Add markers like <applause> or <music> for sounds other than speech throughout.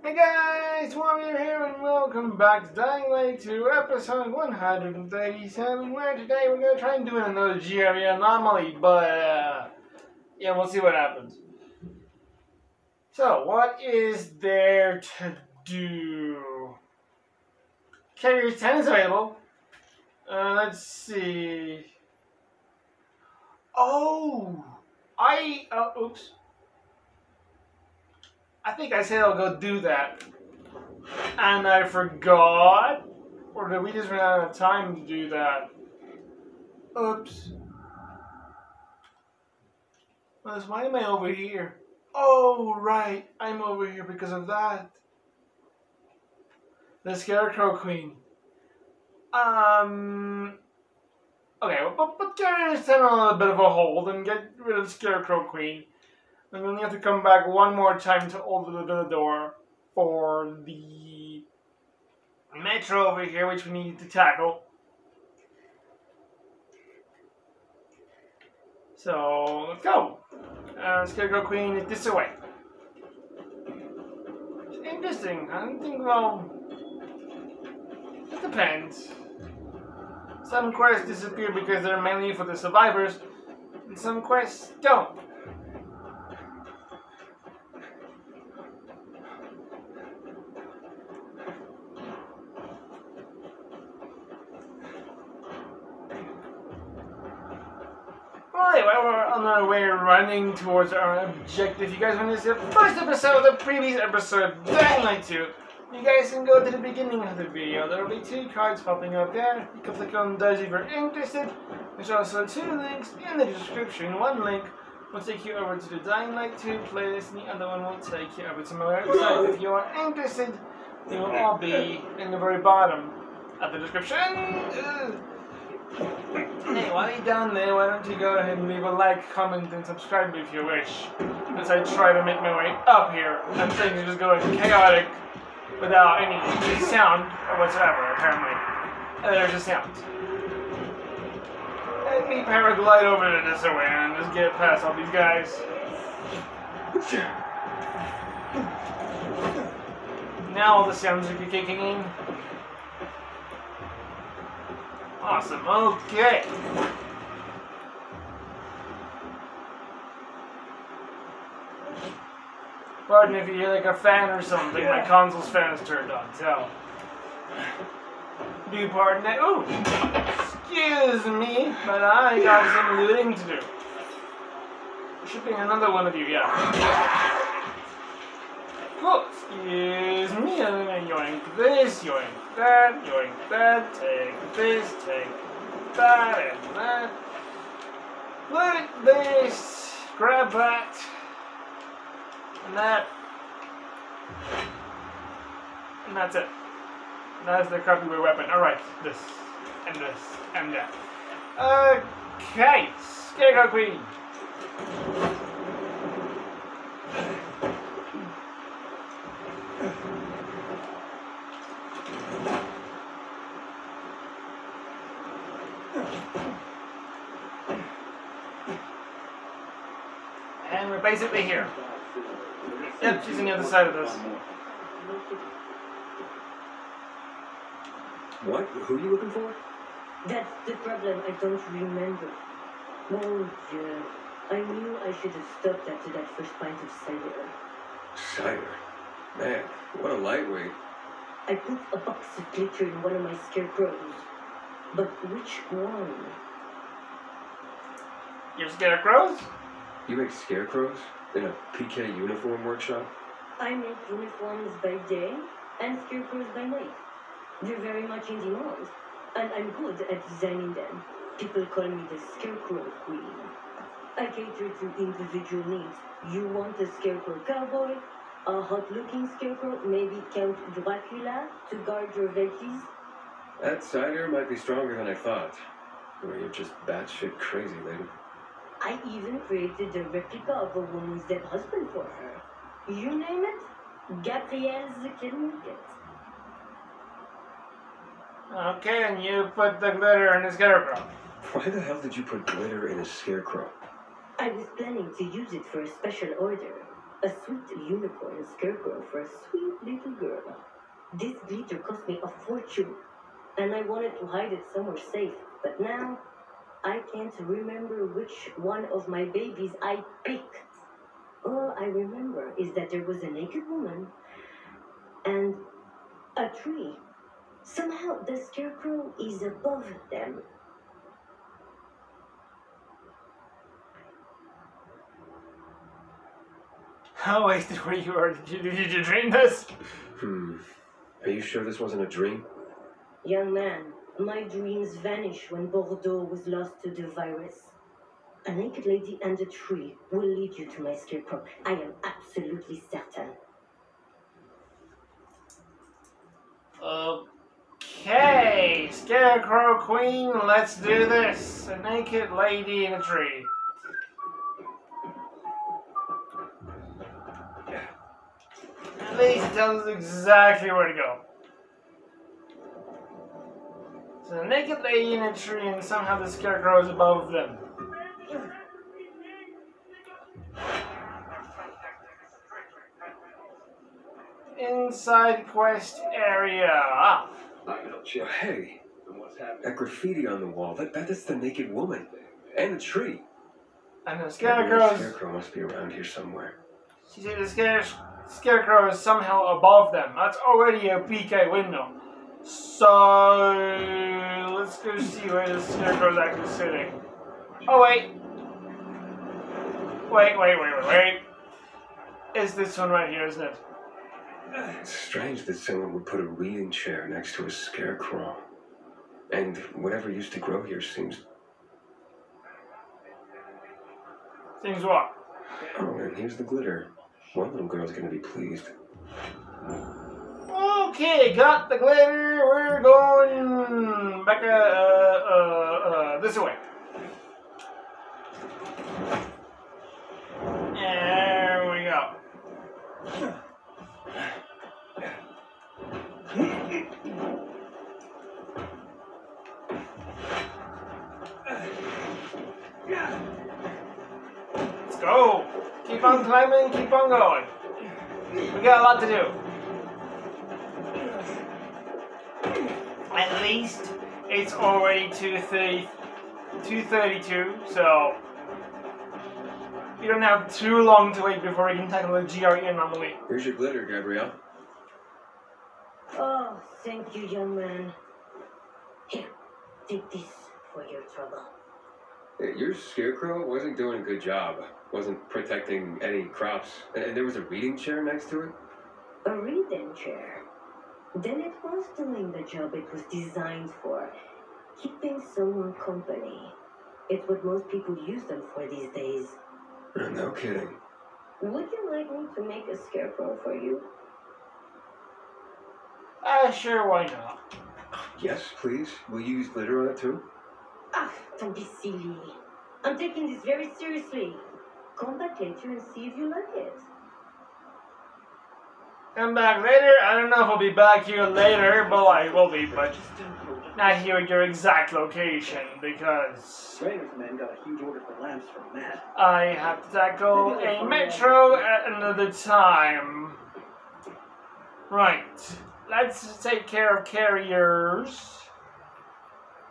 Hey guys, Warrior here and welcome back to Dying Light 2 episode 137 where today we're going to try and do another GRE anomaly, but uh, yeah, we'll see what happens. So, what is there to do? Carrier 10 is available. Uh, let's see. Oh! I, uh, oops. I think I said I'll go do that. And I forgot? Or did we just run out of time to do that? Oops. Well, why am I over here? Oh, right. I'm over here because of that. The Scarecrow Queen. Um. Okay, but, but get this on a little bit of a hold and get rid of the Scarecrow Queen. And then you have to come back one more time to open the, door for the metro over here, which we need to tackle. So, let's go. Uh, Scarecrow Queen is this way. It's interesting. I don't think, well, it depends. Some quests disappear because they're mainly for the survivors, and some quests don't. Well, anyway, we're on our way running towards our objective. You guys want to see the first episode of the previous episode, Dying Light 2, you guys can go to the beginning of the video. There will be two cards popping up there. You can click on those if you're interested. There's also two links in the description. One link will take you over to the Dying Light 2 playlist, and the other one will take you over to my website. If you are interested, they will all be in the very bottom of the description. Ugh. Hey, while you're down there, why don't you go ahead and leave a like, comment, and subscribe if you wish. As I try to make my way up here, and things are just going chaotic without any sound or whatsoever, apparently. And there's a sound. Let me paraglide over to this way and just get past all these guys. Now all the sounds are kicking in. Awesome. Okay. Pardon if you hear like a fan or something. My console's fan is turned on, so. Do pardon it. Ooh! Excuse me, but I got some looting to do. Shipping another one of you, yeah. Oh, excuse me, and then yoink this, yoink that, yoink that, take this, take that, and that. Loot this, grab that, and that. And that's it. That's the crappy weapon. Alright, this, and this, and that. Okay, Scarecrow Queen. And we're basically here. Yep, she's on the other side of this. What? Who are you looking for? That's the problem. I don't remember. Oh, dear. I knew I should have stopped after that first pint of cider. Cider. Man, what a lightweight. I put a box of glitter in one of my scarecrows. But which one? Your scarecrows? You make scarecrows in a PK uniform workshop? I make uniforms by day and scarecrows by night. They're very much in demand, and I'm good at designing them. People call me the Scarecrow Queen. I cater to individual needs. You want a scarecrow cowboy, a hot-looking scarecrow, maybe Count Dracula to guard your veggies? That cider might be stronger than I thought. Or you're just batshit crazy, lady. I even created a replica of a woman's dead husband for her. You name it, Gabrielle Zuckernicket. Okay, and you put the glitter in the scarecrow. Why the hell did you put glitter in a scarecrow? I was planning to use it for a special order. A sweet unicorn scarecrow for a sweet little girl. This glitter cost me a fortune, and I wanted to hide it somewhere safe. But now, I can't remember which one of my babies I picked. All I remember is that there was a naked woman and a tree. Somehow the scarecrow is above them. Oh <laughs> wait, were you or did you, did you dream this? Hmm. Are you sure this wasn't a dream? Young man, my dreams vanished when Bordeaux was lost to the virus. A naked lady and a tree will lead you to my scarecrow. I am absolutely certain. Okay, Scarecrow Queen, let's do this. A naked lady in a tree. At least it tells us exactly where to go. So a naked lady in a tree and somehow the scarecrow is above them. Inside quest area. Ah, Oh, hey, that graffiti on the wall, that, that is the naked woman. And the tree. and the That scarecrow's scarecrow must be around here somewhere. She said the scare- scarecrow is somehow above them. That's already a PK window. So let's go see where the scarecrow is actually sitting. Oh wait. Wait, wait, wait, wait, wait. It's this one right here, isn't it? It's strange that someone would put a reading chair next to a scarecrow. And whatever used to grow here seems. Seems what? Oh, and here's the glitter. One little girl's gonna be pleased. Okay, got the glitter. We're going back uh, uh, uh, this way. There we go. Let's go. Keep on climbing, keep on going. We got a lot to do. At least it's already 230, 232, so we don't have too long to wait before we can tackle the GRE anomaly. Here's your glitter, Gabrielle. Oh, thank you, young man. Here, take this for your trouble. Hey, Your scarecrow wasn't doing a good job. Wasn't protecting any crops. And, and there was a reading chair next to it? A reading chair. Then it was doing the job it was designed for, keeping someone company. It's what most people use them for these days. Uh, <laughs> No kidding. Would you like me to make a scarecrow for you? Ah, sure, why not? Yes, please. Will you use glitter on it too? Ah, don't be silly. I'm taking this very seriously. Come back later and see if you like it. Come back later. I don't know if I'll be back here later, but I will be, but not here at your exact location because Raiders men got a huge order for lamps from Matt. I have to tackle a metro at another time. Right. Let's take care of carriers.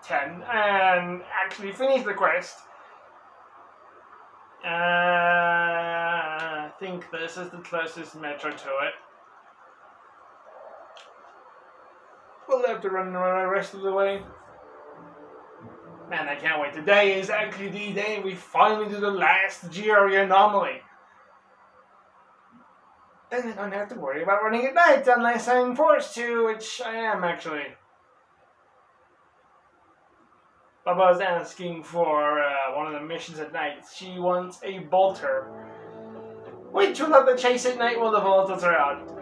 10. And actually finish the quest. Uh, I think this is the closest metro to it. We'll have to run the rest of the way. Man, I can't wait. Today is actually the day we finally do the last GRE anomaly. Then I don't have to worry about running at night unless I'm forced to, which I am actually. Baba's asking for uh, one of the missions at night. She wants a bolter. Which will have to chase at night while the volters are out.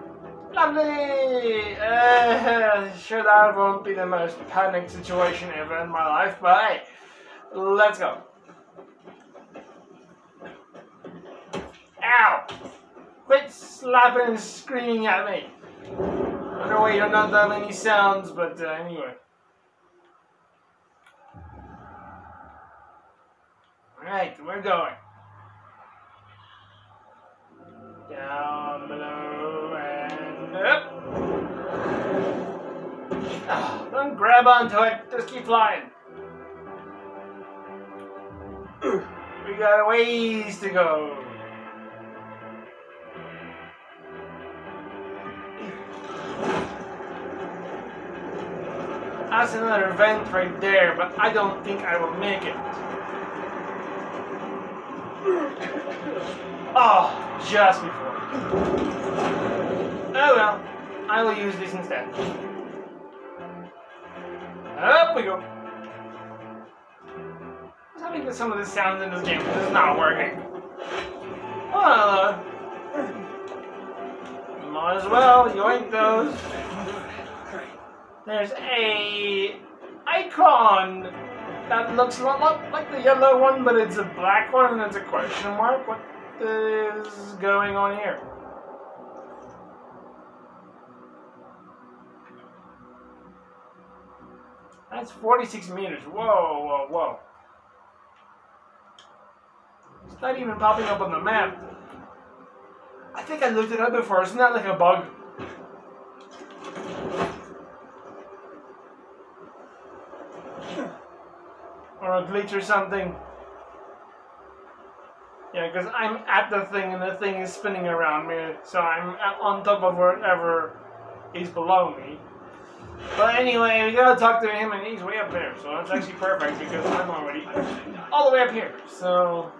Lovely! Uh, sure that won't be the most panicked situation ever in my life, but hey, let's go. Ow! Quit slapping and screaming at me. I know you're not that many sounds, but uh, anyway. Alright, we're going. Down below Ah, don't grab onto it. Just keep flying. We got a ways to go. That's another vent right there, but I don't think I will make it. Oh, just before. Oh well, I will use this instead. Up we go. Happening with some of the sounds in this game? This is not working. Well, uh, might as well yoink those. There's a icon that looks a lot like the yellow one, but it's a black one and it's a question mark. What is going on here? That's 46 meters. Whoa, whoa, whoa. It's not even popping up on the map. I think I looked it up before. Isn't that like a bug? or a glitch or something. Yeah, because I'm at the thing and the thing is spinning around me, so I'm on top of whatever is below me. But anyway, we gotta talk to him, and he's way up there, so that's actually perfect because I'm already all the way up here. So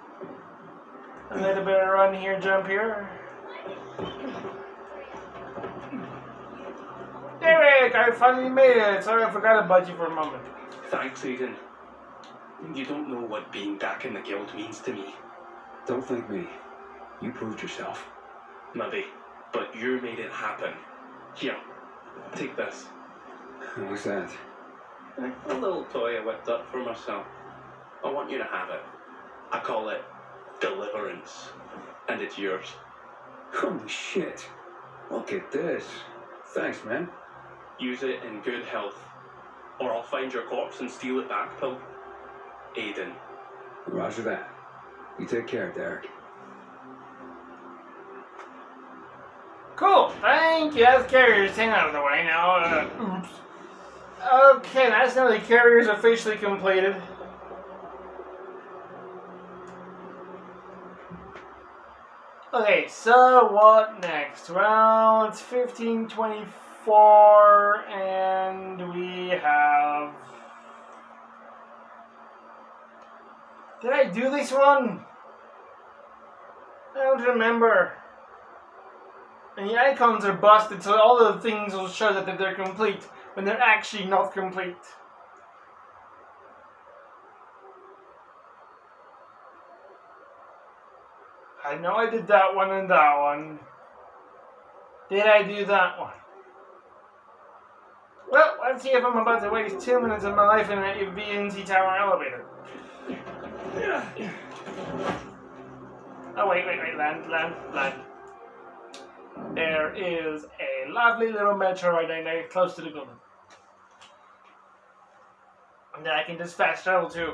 a little bit of run here, jump here. Derek, I finally made it. Sorry, I forgot about you for a moment. Thanks, Aiden. You don't know what being back in the guild means to me. Don't thank me. You proved yourself. Maybe. But you made it happen. Here, take this. What's that? A little toy I whipped up for myself. I want you to have it. I call it Deliverance. And it's yours. Holy shit. Look at this. Thanks, man. Use it in good health. Or I'll find your corpse and steal it back, Pill. Aiden. Roger that. You take care, Derek. Cool, thank you. That's carrier's thing out of the way now. Uh, oops. Okay, that's now the carrier's officially completed. Okay, so what next? Well, it's 1524, and we have. Did I do this one? I don't remember. And the icons are busted, so all the things will show that they're complete when they're actually not complete. I know I did that one and that one. Did I do that one? Well, let's see if I'm about to waste two minutes of my life in a VNC Tower elevator. Oh, wait, wait, wait, land, land, land. There is a lovely little metro right there close to the building. And I can just fast travel to.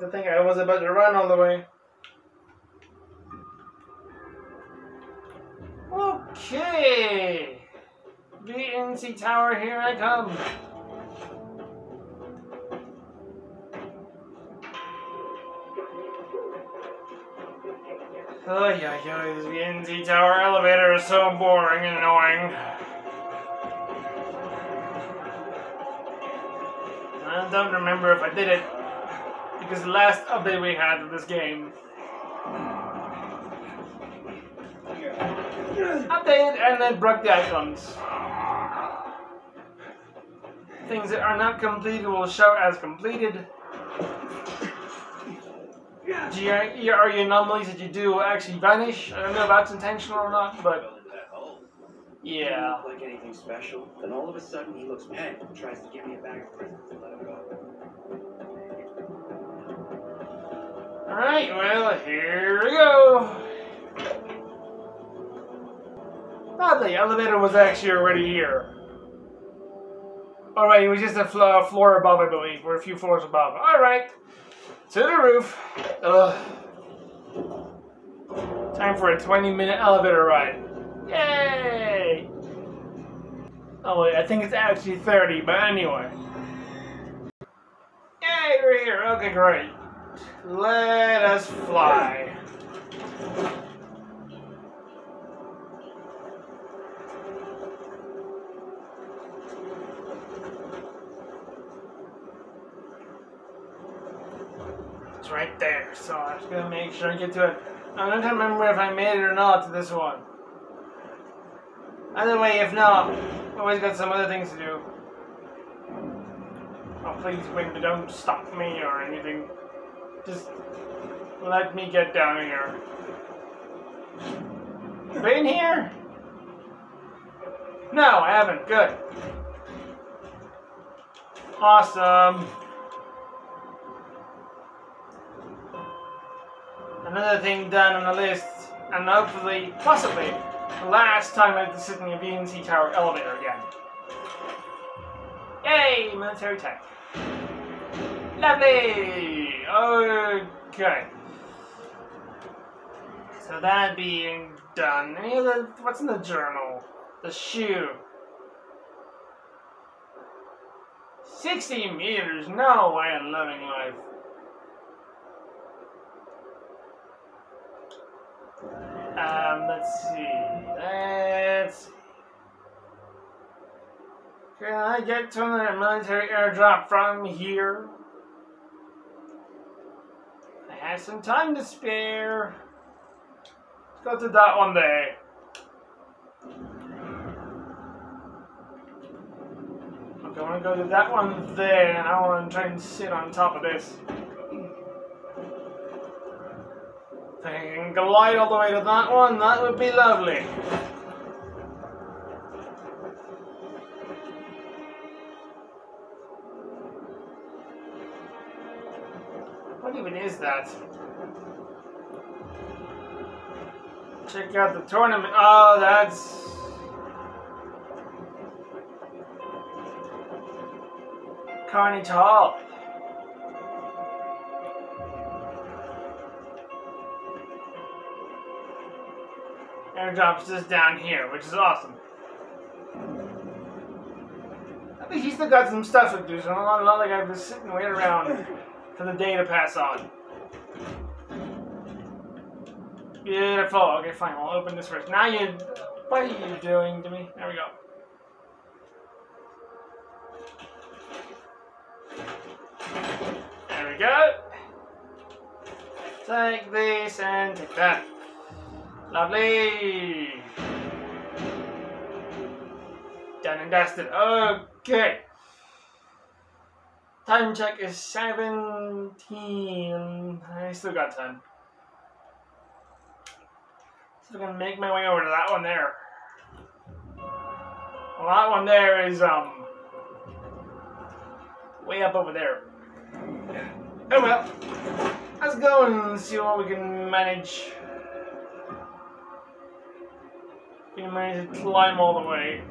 To think I was about to run all the way. Okay. VNC Tower, here I come. Oh yeah, yeah, this VNC Tower elevator is so boring and annoying. I don't remember if I did it because the last update we had of this game updated and then broke the icons. Things that are not completed will show as completed. GRE anomalies that you do will actually vanish. I don't know if that's intentional or not, but yeah. Like anything special. Then all of a sudden he looks mad and tries to give me a bag of presents Alright, well, here we go. Oh, the elevator was actually already here. Alright, it was just a flo- floor above, I believe, or a few floors above. Alright, to the roof. Ugh. Time for a 20 minute elevator ride. Yay! Oh wait, I think it's actually 30, but anyway. Yay, we're here. Okay, great. Let us fly. It's right there, so I'm just gonna make sure I get to it. I'm not gonna remember if I made it or not to this one. Either way, if not, I've always got some other things to do. Oh, please, wind, don't stop me or anything. Just let me get down here. Been here? No, I haven't. Good. Awesome. Another thing done on the list, and hopefully, possibly, the last time I have to sit in the VNC Tower elevator again. Yay! Military tech. Lovely! Okay. So that being done, any other, what's in the journal? The shoe. 60 meters, no way in living life. Um, let's see. Let's. Can I get to another military airdrop from here? Have some time to spare. Let's go to that one there. Okay, I want to go to that one there, and I want to try and sit on top of this. Can glide all the way to that one, that would be lovely. Is that? Check out the tournament. Oh, that's. Carnage Hall. Airdrop's just down here, which is awesome. I think he's still got some stuff to do, so not, not like I've been sitting waiting around <laughs> for the day to pass on. Beautiful. Okay, fine. I'll open this first. Now you. What are you doing to me? There we go. There we go. Take this and take that. Lovely. Done and dusted. Okay. Time check is 17. I still got time. So I'm gonna make my way over to that one there. Well, that one there is um way up over there. Oh well. Let's go and see what we can manage. We can manage to climb all the way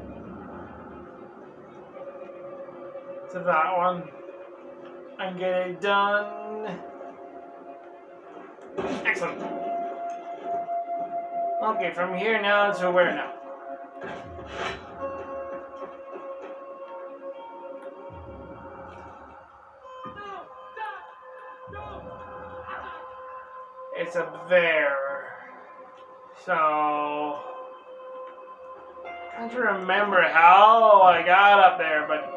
to that one and get it done. Excellent. Okay, from here now to where now? It's up there. So. I'm trying to remember how I got up there, but.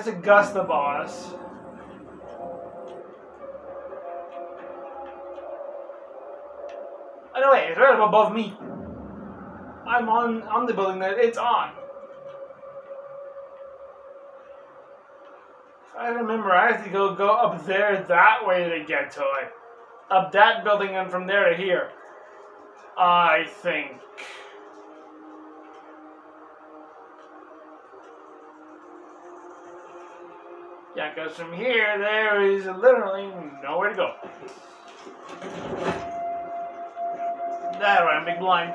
There is Augusta boss. Oh no, wait, it's right up above me. I'm on on the building that it's on. I remember I have to go go up there that way to get to it. Up that building and from there to here. I think. Yeah, because from here, there is literally nowhere to go. That right, big blind.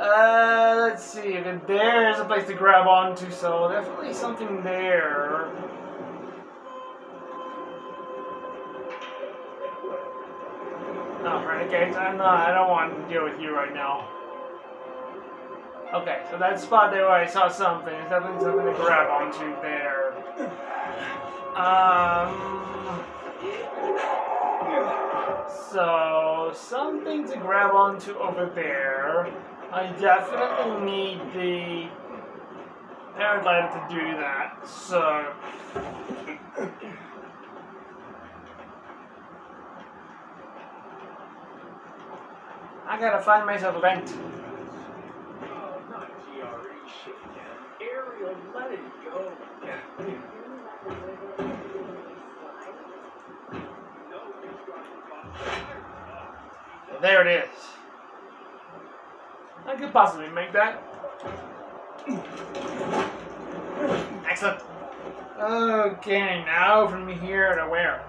Uh, let's see. There's a place to grab onto, so definitely something there. Oh, no, renegades. I'm not. I don't want to deal with you right now. Okay, so that spot there where I saw something—it's definitely something to grab onto there. Um. So, something to grab onto over there. I definitely need the paraglider to do that. So. I gotta find myself a vent. Oh, not GRE shit again. Ariel, let it go. There it is. I could possibly make that. Excellent. Okay, now from here to where?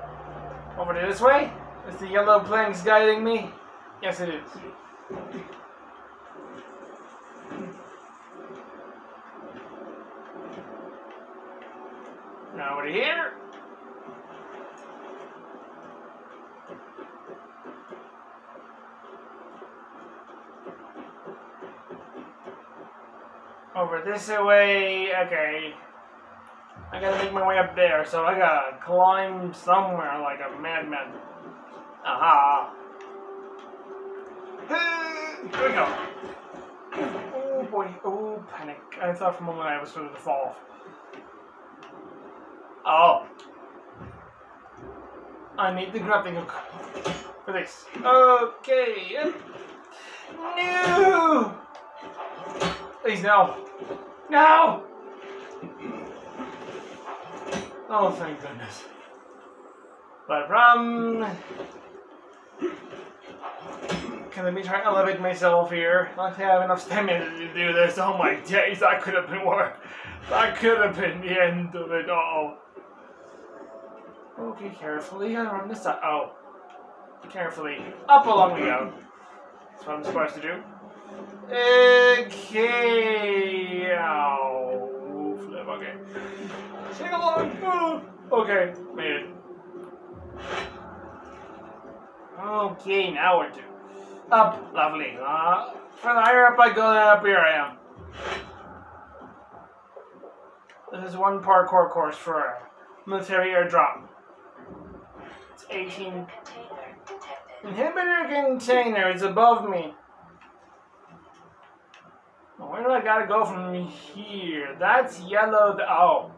Over to this way? Is the yellow planks guiding me? Yes, it is. Now over here. Over this way. Okay. I gotta make my way up there, so I gotta climb somewhere like a madman. Aha. Here we go. Oh boy. Oh, panic. I thought for a moment I was going to fall. Oh. I need the grappling hook for this. Okay. No! Please, no. No! Oh, thank goodness. But from. Can let me try to elevate myself here. Luckily, I have enough stamina to do this. Oh my days, that could have been worse. That could have been the end of it all. Okay, carefully. I run this side. Oh. Carefully. Up along we go. That's what I'm supposed to do. Okay. Flip. Okay. Sing along. Oh, Okay. Made it. Okay, now what to? Up. Lovely. Uh, for the higher up I go, the happier I am. This is one parkour course for a military airdrop. It's 18. Inhibitor container is above me. Where do I gotta go from here? That's yellow. oh.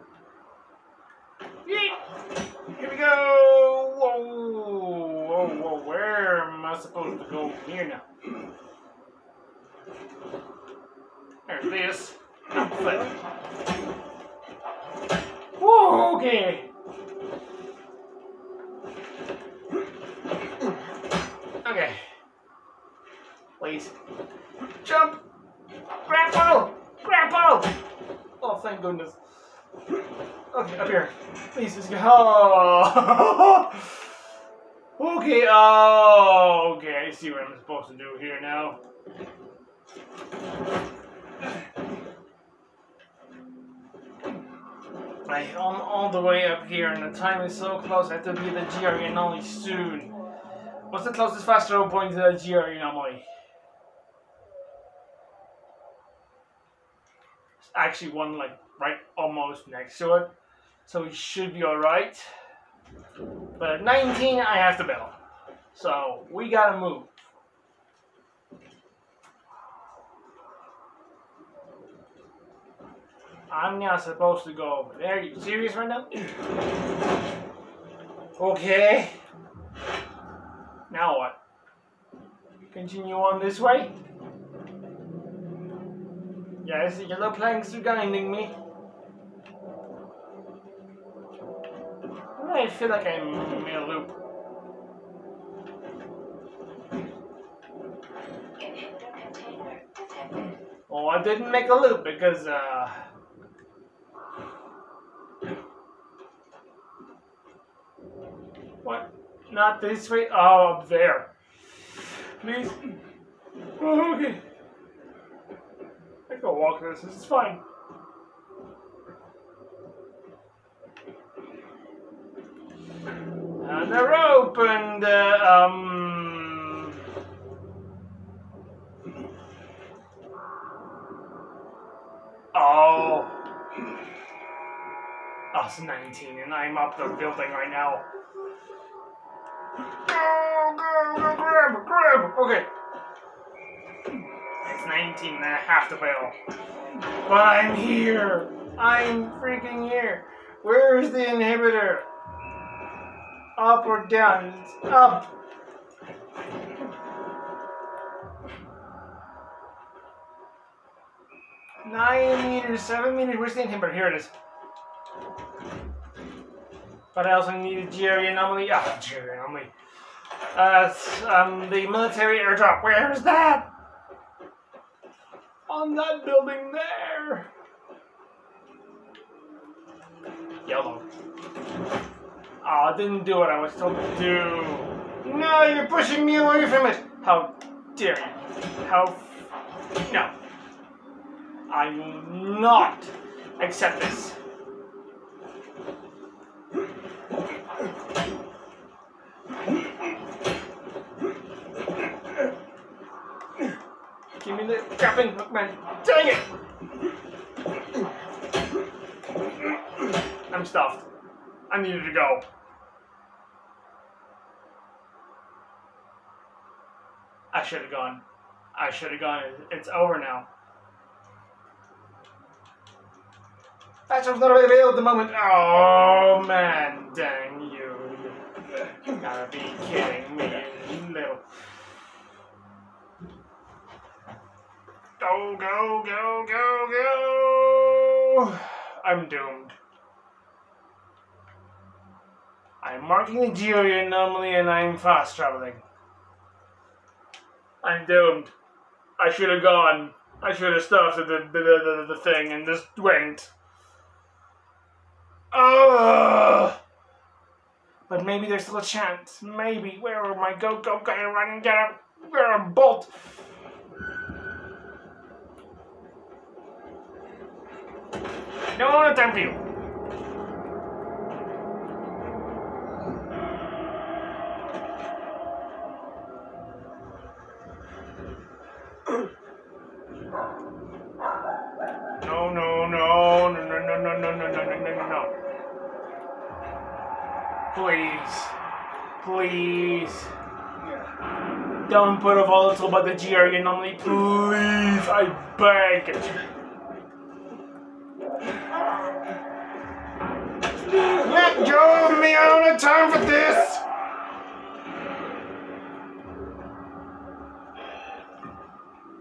Yeet! Here we go! Whoa! Whoa, whoa, where am I supposed to go here now? There's this. Whoa, okay. Okay. Please. Jump! Grapple! Grapple! Oh, thank goodness. Okay, up here. Please, let's go. Oh. <laughs> okay, oh, okay. I see what I'm supposed to do here now. I am all the way up here, and the time is so close. I have to be the GRE anomaly soon. What's the closest fast travel point to the GRE anomaly? Actually one like right almost next to it, so we should be all right. But at 19, I have to bail. So we gotta move. I'm not supposed to go over there. you serious right now? okay. Now what? Continue on this way? Yes, yellow planks are guiding me. I feel like I'm in a loop. Oh, I didn't make a loop because, uh... What? Not this way? Oh, up there. Please. Oh, okay. I can walk this. It's fine. And they're open. uh, um. Oh. Oh, 19, and I'm up the building right now. Go, go, go, grab, grab. Okay. It's 19 and I have to fail. But I'm here. I'm freaking here. Where's the inhibitor? Up or down? It's up. Nine meters, seven meters. Where's the inhibitor? Here it is. But I also need a GRE anomaly. Ah, GRE anomaly. Uh, um, the military airdrop. Where is that? On that building there. Yellow. Oh, it didn't do what I was told to do. No, you're pushing me away from it. How dare you? How? No. I will not accept this. Give me hook, man. Dang it! I'm stuffed. I needed to go. I should have gone. I should have gone. It's over now. Thatcher's not available at the moment. Oh man, dang you. You gotta be kidding me, little. Go, go, go, go, go! I'm doomed. I'm marking the geo anomaly and I'm fast traveling. I'm doomed. I should have gone. I should have stopped the, the, the, the, thing and just went. Ugh. But maybe there's still a chance. Maybe. Where am I? go go go run get a where a bolt? No time for you. No, no, no, no, no, no, no, no, no, no, no, no, no. Please. Please. Don't put a volatile by the GRE anomaly, please. I beg. Go me, I don't have time for this.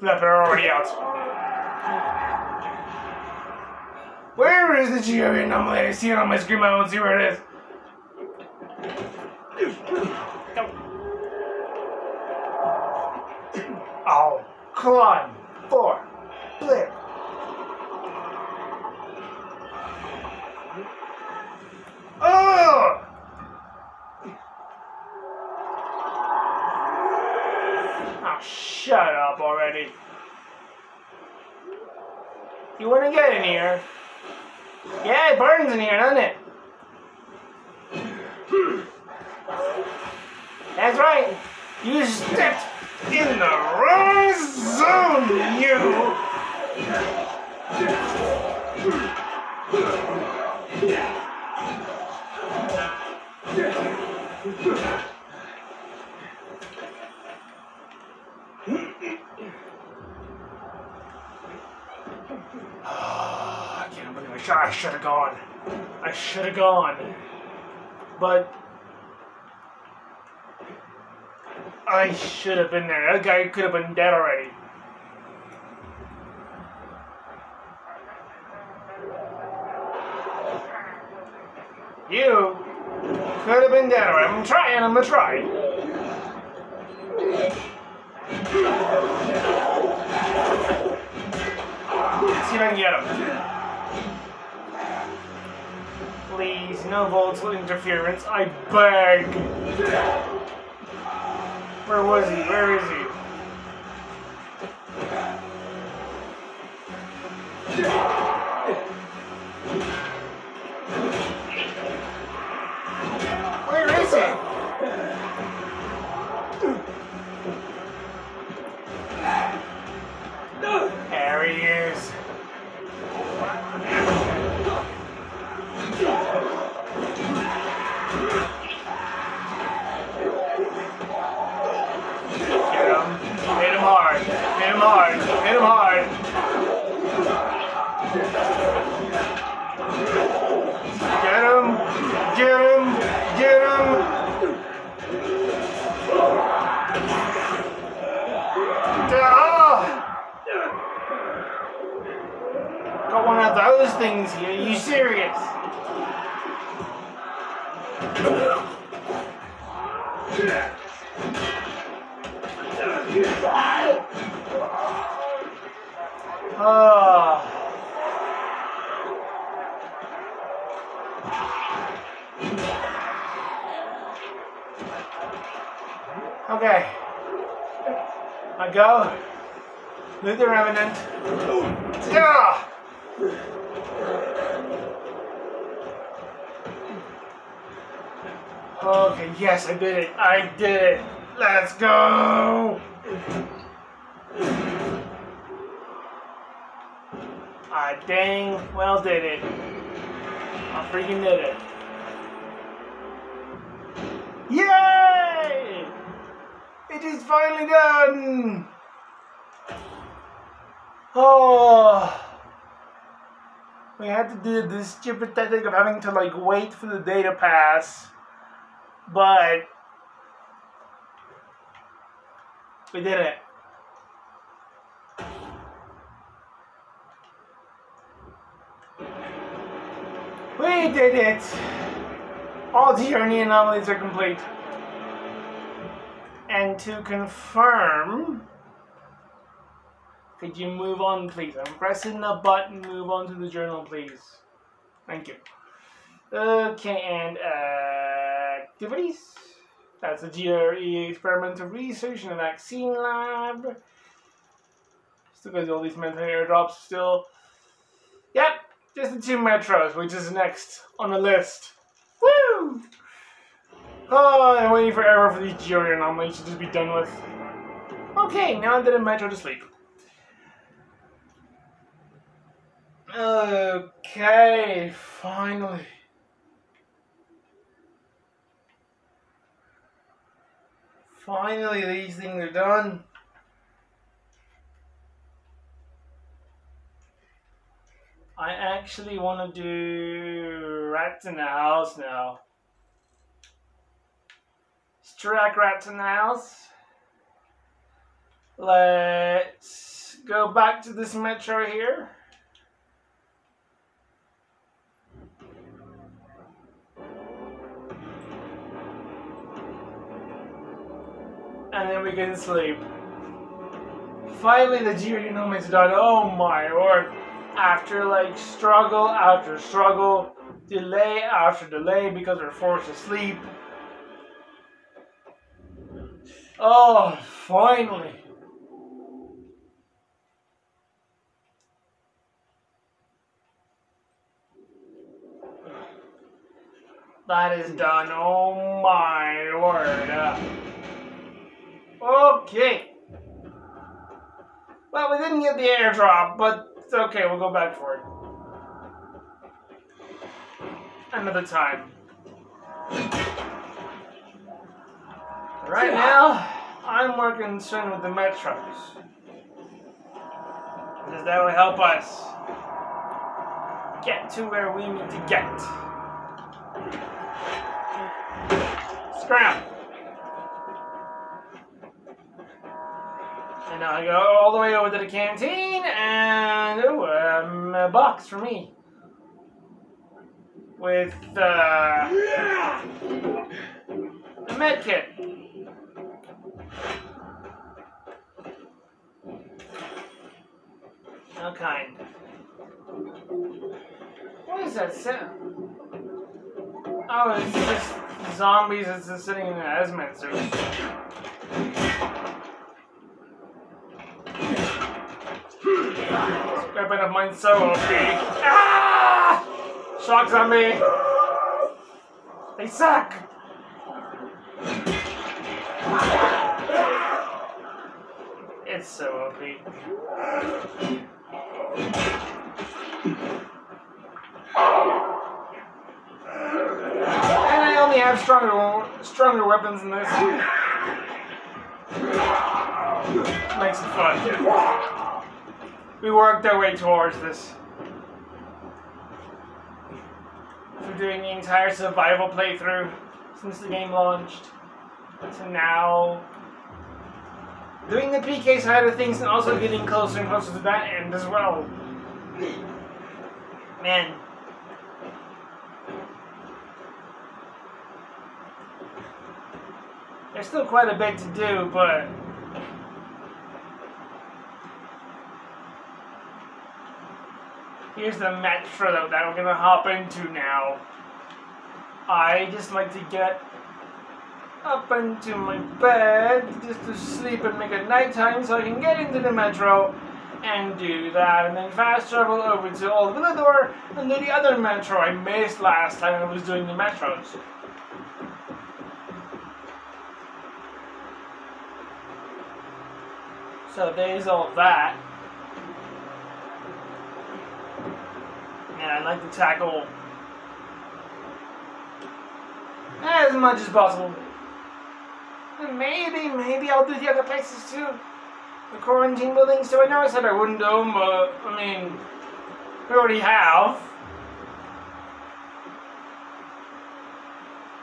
Flapper already out. Where is the GRE anomaly? I see it on my screen, I don't see where it is. Oh, on. Four. Blip. Oh! Oh, shut up already. You wanna get in here? Yeah, it burns in here, doesn't it? Hmm. That's right. You stepped in the wrong zone, you. I can't believe I should, have gone. I should have gone. But I should have been there. That guy could have been dead already. You could have been dead already. I'm trying, I'm gonna try. Let's see if I can get him. Please, no volatile interference. I beg. Where was he? Where is he? Where Loot had to do this stupid tactic of having to like wait for the day to pass. But we did it. We did it! All the GRE anomalies are complete. And to confirm, could you move on, please? I'm pressing the button. Move on to the journal, please. Thank you. Okay, and uh, activities. That's a GRE experimental research in a vaccine lab. Still got all these mental airdrops still. Yep, just the two metros, which is next on the list. Woo! Oh, I'm waiting forever for these GRE anomalies to just be done with. Okay, now I'm in metro to sleep. Okay, finally. Finally, these things are done. I actually want to do rats in the house now. Strack rats in the house. Let's go back to this metro here. And then we can sleep. Finally, the genome is done. Oh my word! After like struggle after struggle, delay after delay because we're forced to sleep. Oh, finally. That is done. Oh my word. Okay. Well, we didn't get the airdrop, but it's okay. We'll go back for it. Another time. Right now, I'm more concerned with the metros. Because that will help us get to where we need to get. Scram! Now I go all the way over to the canteen and oh, um, a box for me. With uh, a med kit. No kind. What is that sound? Oh, it's just zombies that's just sitting in an hazmat suit. Weapon of mine so OP. Ah! Shock zombie! They suck! It's so OP. And I only have stronger stronger weapons than this. Makes it fun. We worked our way towards this. We're doing the entire survival playthrough since the game launched to now doing the PK side of things and also getting closer and closer to that end as well. Man. There's still quite a bit to do, but here's the metro that that we're gonna hop into now. I just like to get up into my bed just to sleep and make it nighttime so I can get into the metro and do that and then fast travel over to Old Villedor and do the other metro I missed last time I was doing the metros. So there's all that. I'd like to tackle as much as possible. Maybe, maybe I'll do the other places too. The quarantine buildings too. I know I said I wouldn't do them, but I mean, we already have.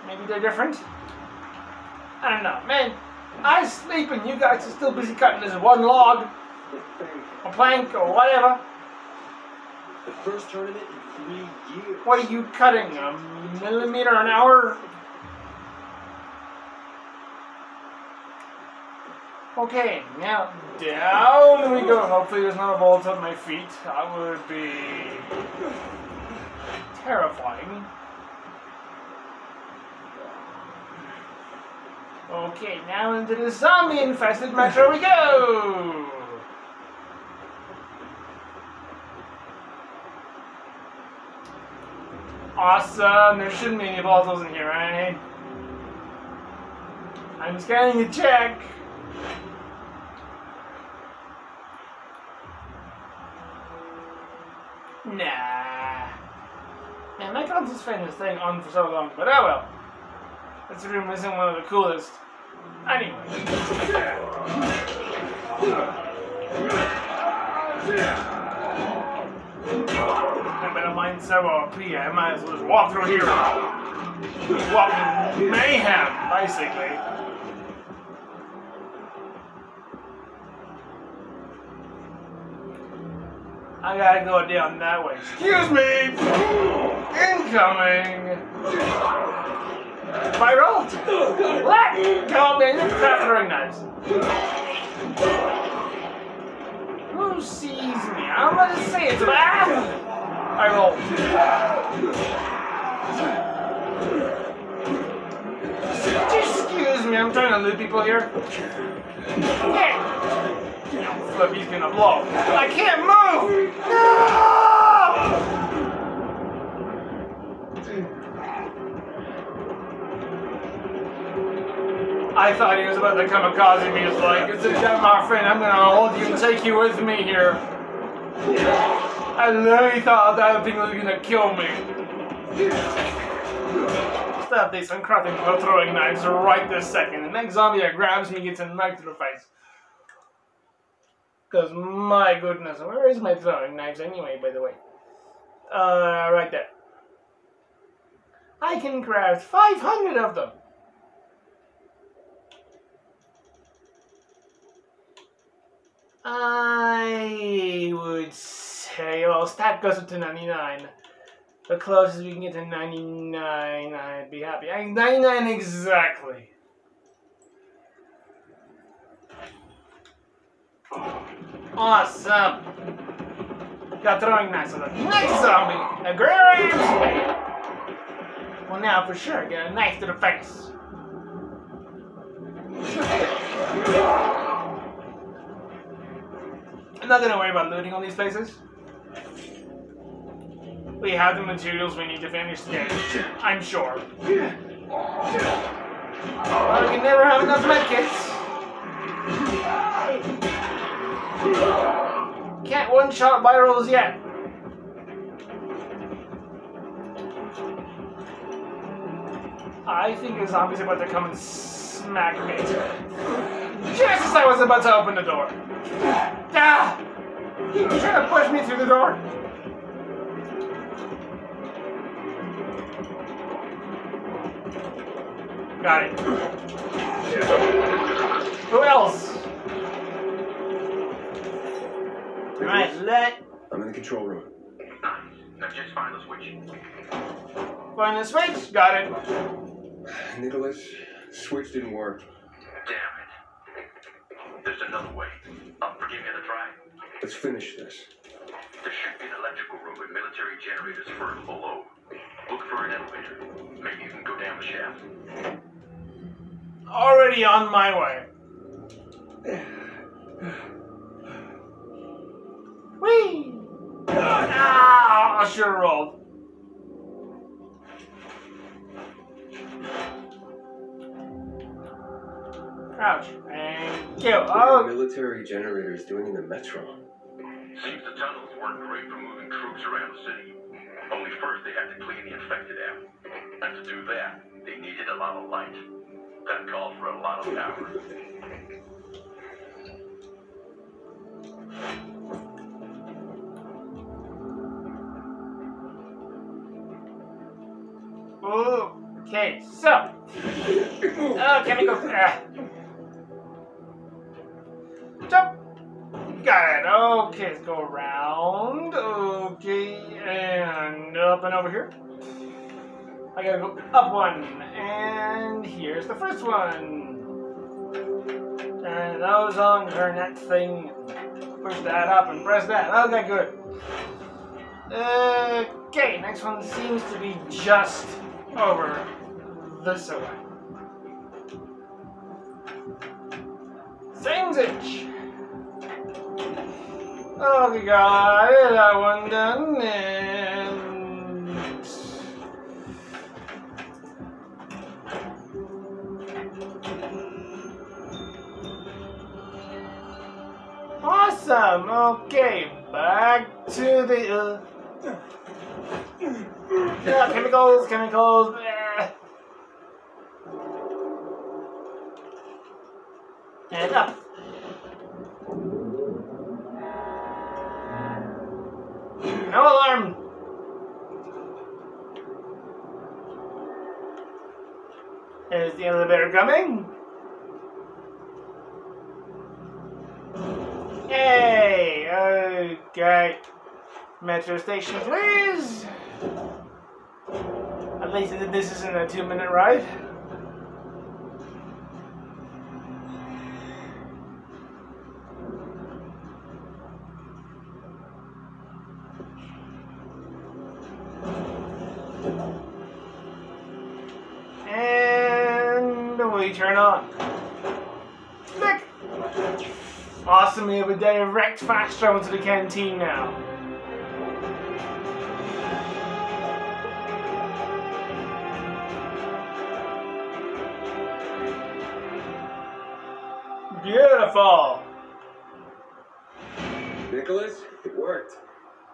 Maybe they're different. I don't know, man. I sleep and you guys are still busy cutting this one log, a plank, or whatever. The first tournament What are you cutting? A millimeter an hour? Okay, now down we go. Hopefully there's not a bolt at my feet. That would be terrifying. Okay, now into the zombie infested metro we go! Awesome, there shouldn't be any volatiles in here, right? I'm scanning to check. Nah. Man, my console's fan is staying on for so long, but oh well. This room isn't one of the coolest. Anyway. <laughs> several. I might as well just walk through here. Walking mayhem, basically. I gotta go down that way. Excuse me! Incoming! Viral? Let go, man! You're throwing knives. Who sees me? I'm gonna say it's ah! I roll. Excuse me, I'm trying to loot people here. Yeah. Flip, he's gonna blow. I can't move! No! I thought he was about to kamikaze me. He's like, it's a my friend. I'm gonna hold you and take you with me here. I literally thought that thing was gonna kill me. Stop this, I'm crafting for throwing knives right this second. The next zombie that grabs me gets a knife to the face. Because, my goodness, where is my throwing knives anyway, by the way? Uh, right there. I can craft 500 of them. I would say, well, stat goes up to 99. The closest we can get to 99, I'd be happy. 99 exactly. Awesome. Got throwing knives on the next zombie. Agrarian. Well, now for sure, get a knife to the face. I'm not gonna worry about looting all these places. We have the materials we need to finish the game. I'm sure. Well, we can never have enough medkits. Can't one-shot virals yet. I think a zombie's about to come and smack me. Just as I was about to open the door. Ah! You trying to push me through the door? Got it. Who else? Alright, let I'm in the control room. Now, just find the switch. Find the switch. Got it. Nicholas, switch didn't work. Damn it. There's another way. Let's finish this. There should be an electrical room with military generators further below. Look for an elevator. Maybe you can go down the shaft. Already on my way. Whee! Ah, I should have rolled. Crouch and kill. What are Oh, military generators doing in the metro? Seems the tunnels weren't great for moving troops around the city. Only first they had to clean the infected out. And to do that, they needed a lot of light. That called for a lot of power. Ooh, okay, so. Oh, chemical. Ah. Jump! Got it. Okay, let's go around. Okay, and up and over here. I gotta go up one. And here's the first one. Turn those on, turn that thing. Push that up and press that. Okay, good. Okay, next one seems to be just over this way. Same itch. Okay, got it. That one done. And awesome. Okay, back to the. Uh, yeah, chemicals, chemicals. And up. No alarm. Is the elevator coming? Hey, okay. Metro station, please. At least this isn't a two-minute ride. On. Click. Awesome, we have a direct fast travel to the canteen now. Beautiful. Nicholas, it worked. So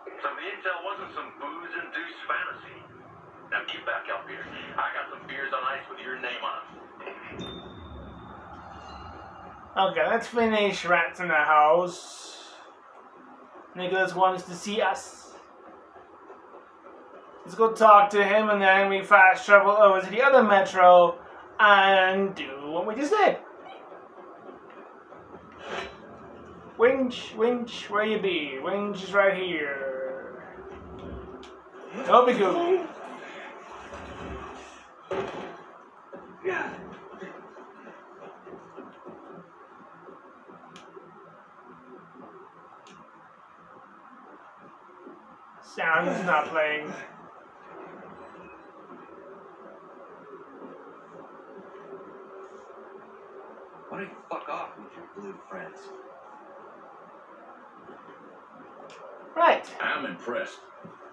the intel wasn't some booze-induced fantasy. Now get back up here. I got some beers on ice with your name on them. Okay, let's finish Rats in the House. Nicholas wants to see us. Let's go talk to him and then we fast travel over to the other metro and do what we just did. Winch, winch, where you be? Winch is right here. Don't be goofy. Sound is not playing. Why don't you fuck off with your blue friends? Right. I'm impressed.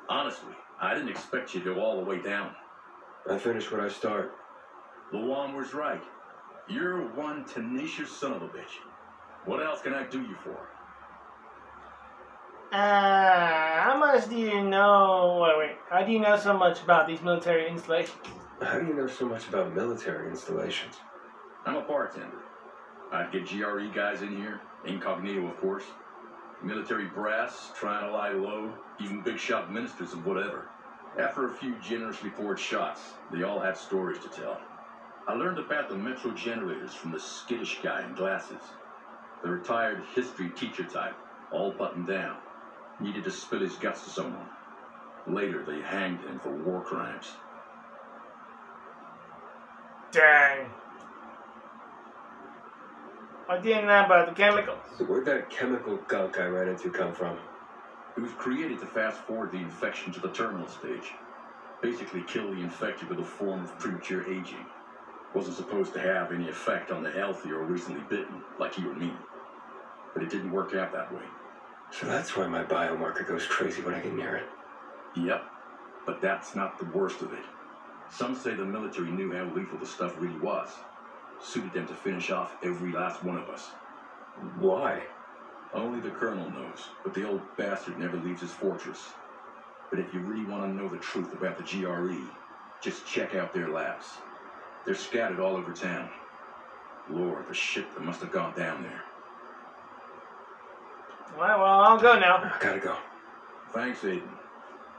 Honestly, I didn't expect you to go all the way down. I finish what I start. Luan was right. You're one tenacious son of a bitch. What else can I do you for? Uh, how much do you know? Wait, wait. How do you know so much about these military installations? How do you know so much about military installations? I'm a bartender. I'd get GRE guys in here, incognito, of course. Military brass, trying to lie low, even big shot ministers of whatever. After a few generously poured shots, they all had stories to tell. I learned about the Metro generators from the skittish guy in glasses. The retired history teacher type, all buttoned down. Needed to spill his guts to someone. Later, they hanged him for war crimes. Dang. I didn't know about the chemicals. So where'd that chemical gunk I ran into come from? It was created to fast forward the infection to the terminal stage. Basically, kill the infected with a form of premature aging. Wasn't supposed to have any effect on the healthy or recently bitten, like you or me. But it didn't work out that way. So that's why my biomarker goes crazy when I get near it. Yep, but that's not the worst of it. Some say the military knew how lethal the stuff really was. Suited them to finish off every last one of us. Why? Only the colonel knows, but the old bastard never leaves his fortress. But if you really want to know the truth about the GRE, just check out their labs. They're scattered all over town. Lord, the shit that must have gone down there. Well, well, I'll go now. I gotta go. Thanks, Aiden.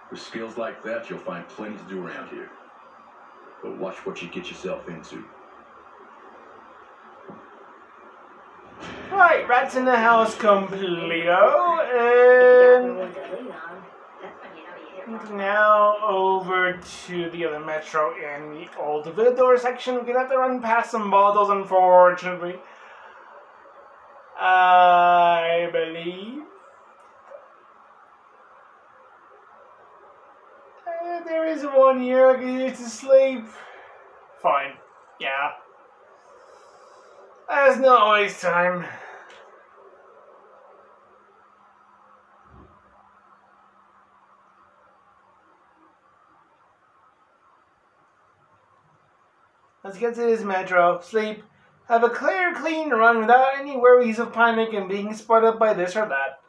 With skills like that, you'll find plenty to do around here. But watch what you get yourself into. Right, rats in the house completo, and now over to the other metro in the old Vidor section. We're gonna have to run past some bottles, unfortunately. I believe. Uh, there is one here I can use to sleep. Fine. Yeah. That's not always time. Let's get to this metro, sleep, have a clear, clean run without any worries of panic and being spotted by this or that.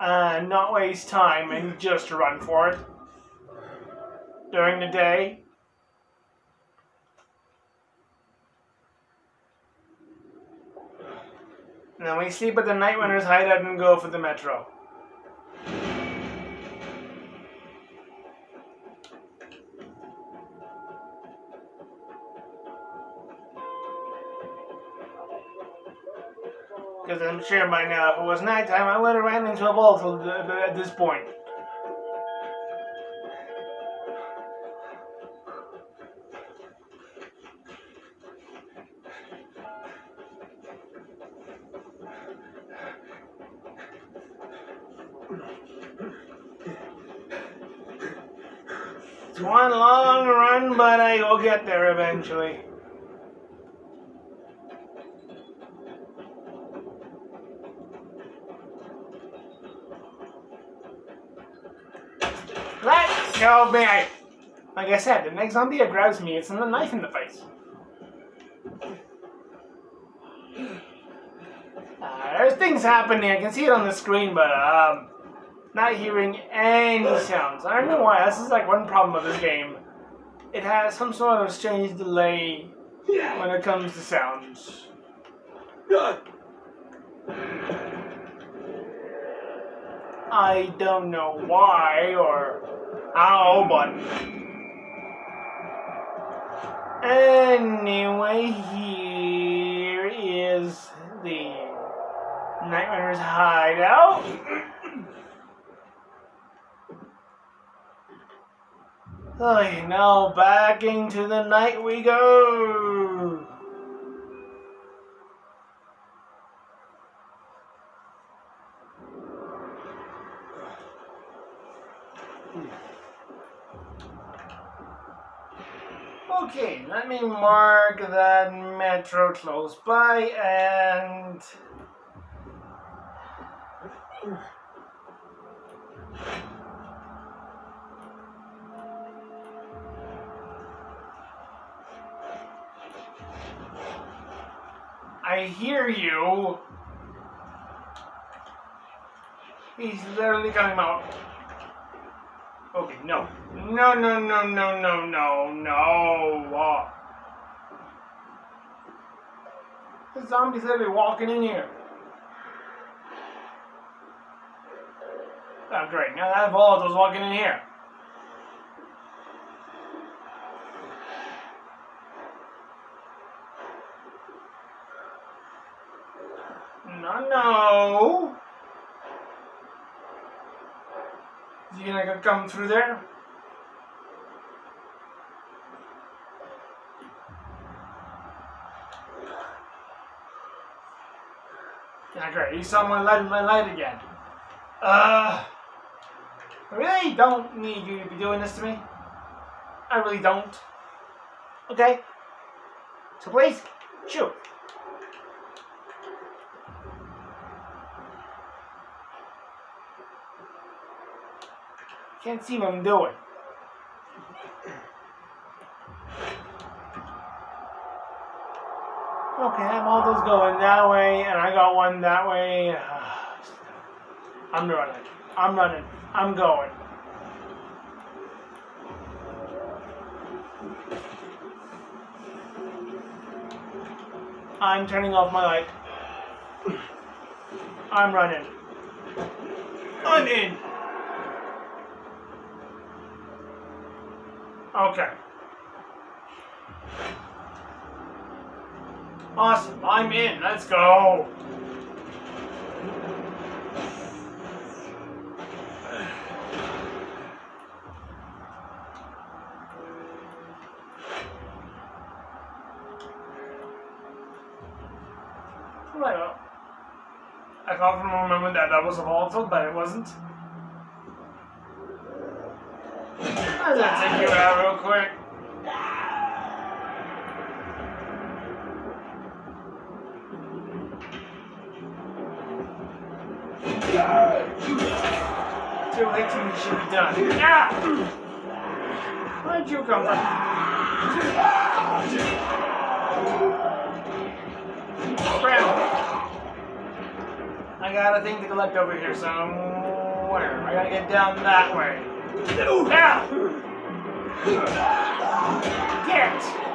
And not waste time and just run for it. During the day, And then we sleep at the night runner's hideout and go for the metro. I'm sure by now, if it was nighttime, I would have ran into a vault at this point. It's one long run, but I will get there eventually. Of me! Like I said, the next zombie that grabs me, it's a knife in the face. Uh, there's things happening. I can see it on the screen, but um, not hearing any sounds. I don't know why. This is like one problem of this game. It has some sort of strange delay when it comes to sounds. I don't know why or how, but anyway, here is the Nightmares hideout. Oh, okay, now back into the night we go. Okay, let me mark that metro close by and I hear you. He's literally coming out. Okay, no. No, no, no, no, no, no, no. Uh, the zombie's literally walking in here. Oh, great. Now that volatile's walking in here. No, no. I could come through there? Yeah, great. You saw my light, my light again. Uh, I really don't need you to be doing this to me. I really don't. Okay? So please, shoot. Can't see what I'm doing. Okay, I have all those going that way, and I got one that way. Uh, I'm running. I'm running. I'm going. I'm turning off my light. I'm running. I'm in. Okay. Awesome. I'm in. Let's go. <sighs> Well, I a moment that that was a volatile, but it wasn't. I'll take you out real quick. Too late to should be done. Ah! Where'd you come from? Crap. I got a thing to collect over here somewhere. I gotta get down that way. Now! Get! Goon!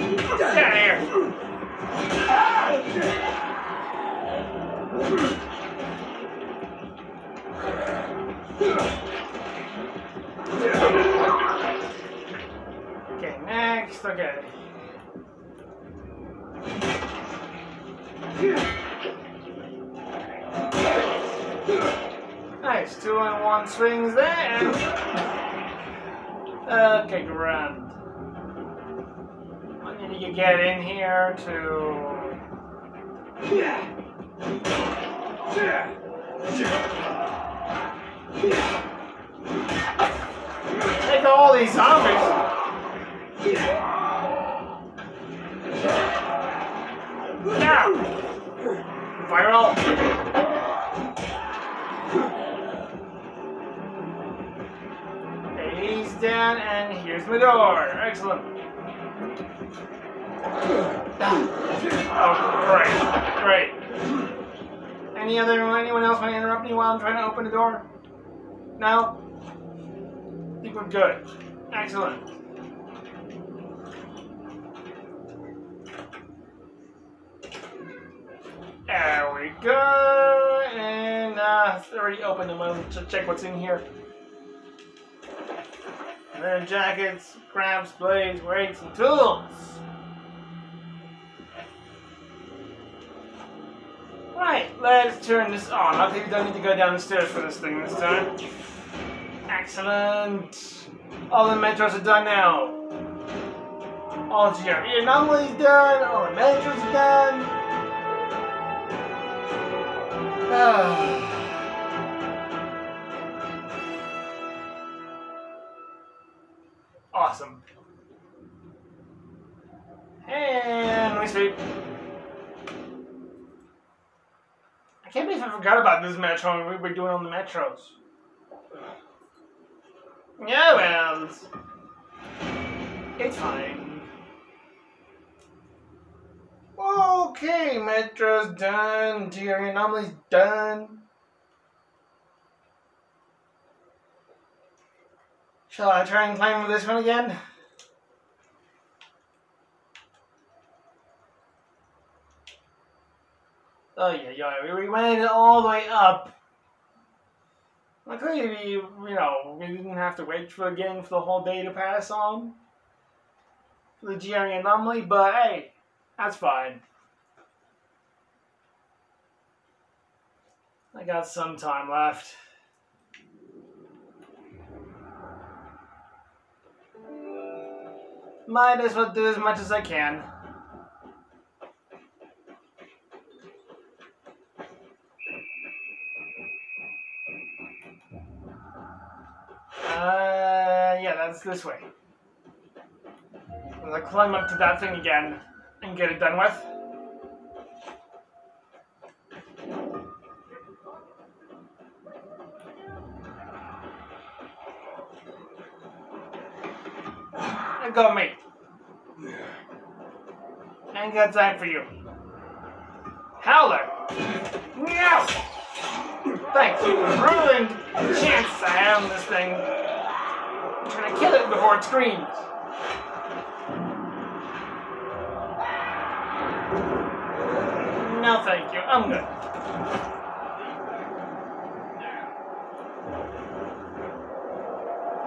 Get out of here. Okay, next. Okay. Nice, two and one swings there. Okay, grand. To get in here to. Take all these zombies. Now. Okay, he's down, and here's my door. Excellent. Oh, great, great. Any other anyone else want to interrupt me while I'm trying to open the door? No. I think we're good. Excellent. There we go. And uh, it's already opened. I'm going to check what's in here. Leather jackets, crabs, blades, weights, and tools. Right, let's turn this on. I think we don't need to go down the stairs for this thing this time. Excellent. All the metros are done now. All GRE anomalies done. All the metros are done. Ah. <sighs> awesome. And let me see. I can't believe I forgot about this metro when we were doing on the metros. Yeah, well, it's, fine. Okay, metro's done. GRE anomaly's done. Shall I try and climb this one again? Oh yeah, yeah, we went all the way up. Luckily, we, you know, we didn't have to wait for again for the whole day to pass on for the GRE anomaly, but hey, that's fine. I got some time left. Might as well do as much as I can. Uh, yeah, that's this way. I'll climb up to that thing again and get it done with. And go, mate. Ain't got time for you. Howler! Meow! Thanks, you ruined the chance I have on this thing. I'm trying to kill it before it screams. No, thank you. I'm good.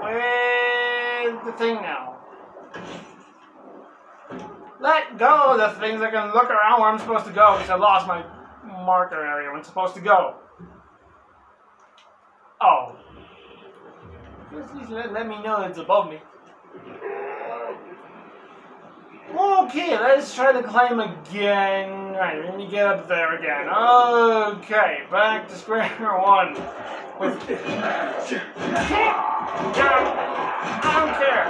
Where's the thing now? Let go of the things I can look around where I'm supposed to go because I lost my marker area where I'm supposed to go. Oh. Let, me know it's above me. Okay, let's try to climb again. Right, let me get up there again. Okay, back to square <laughs> one. I don't care.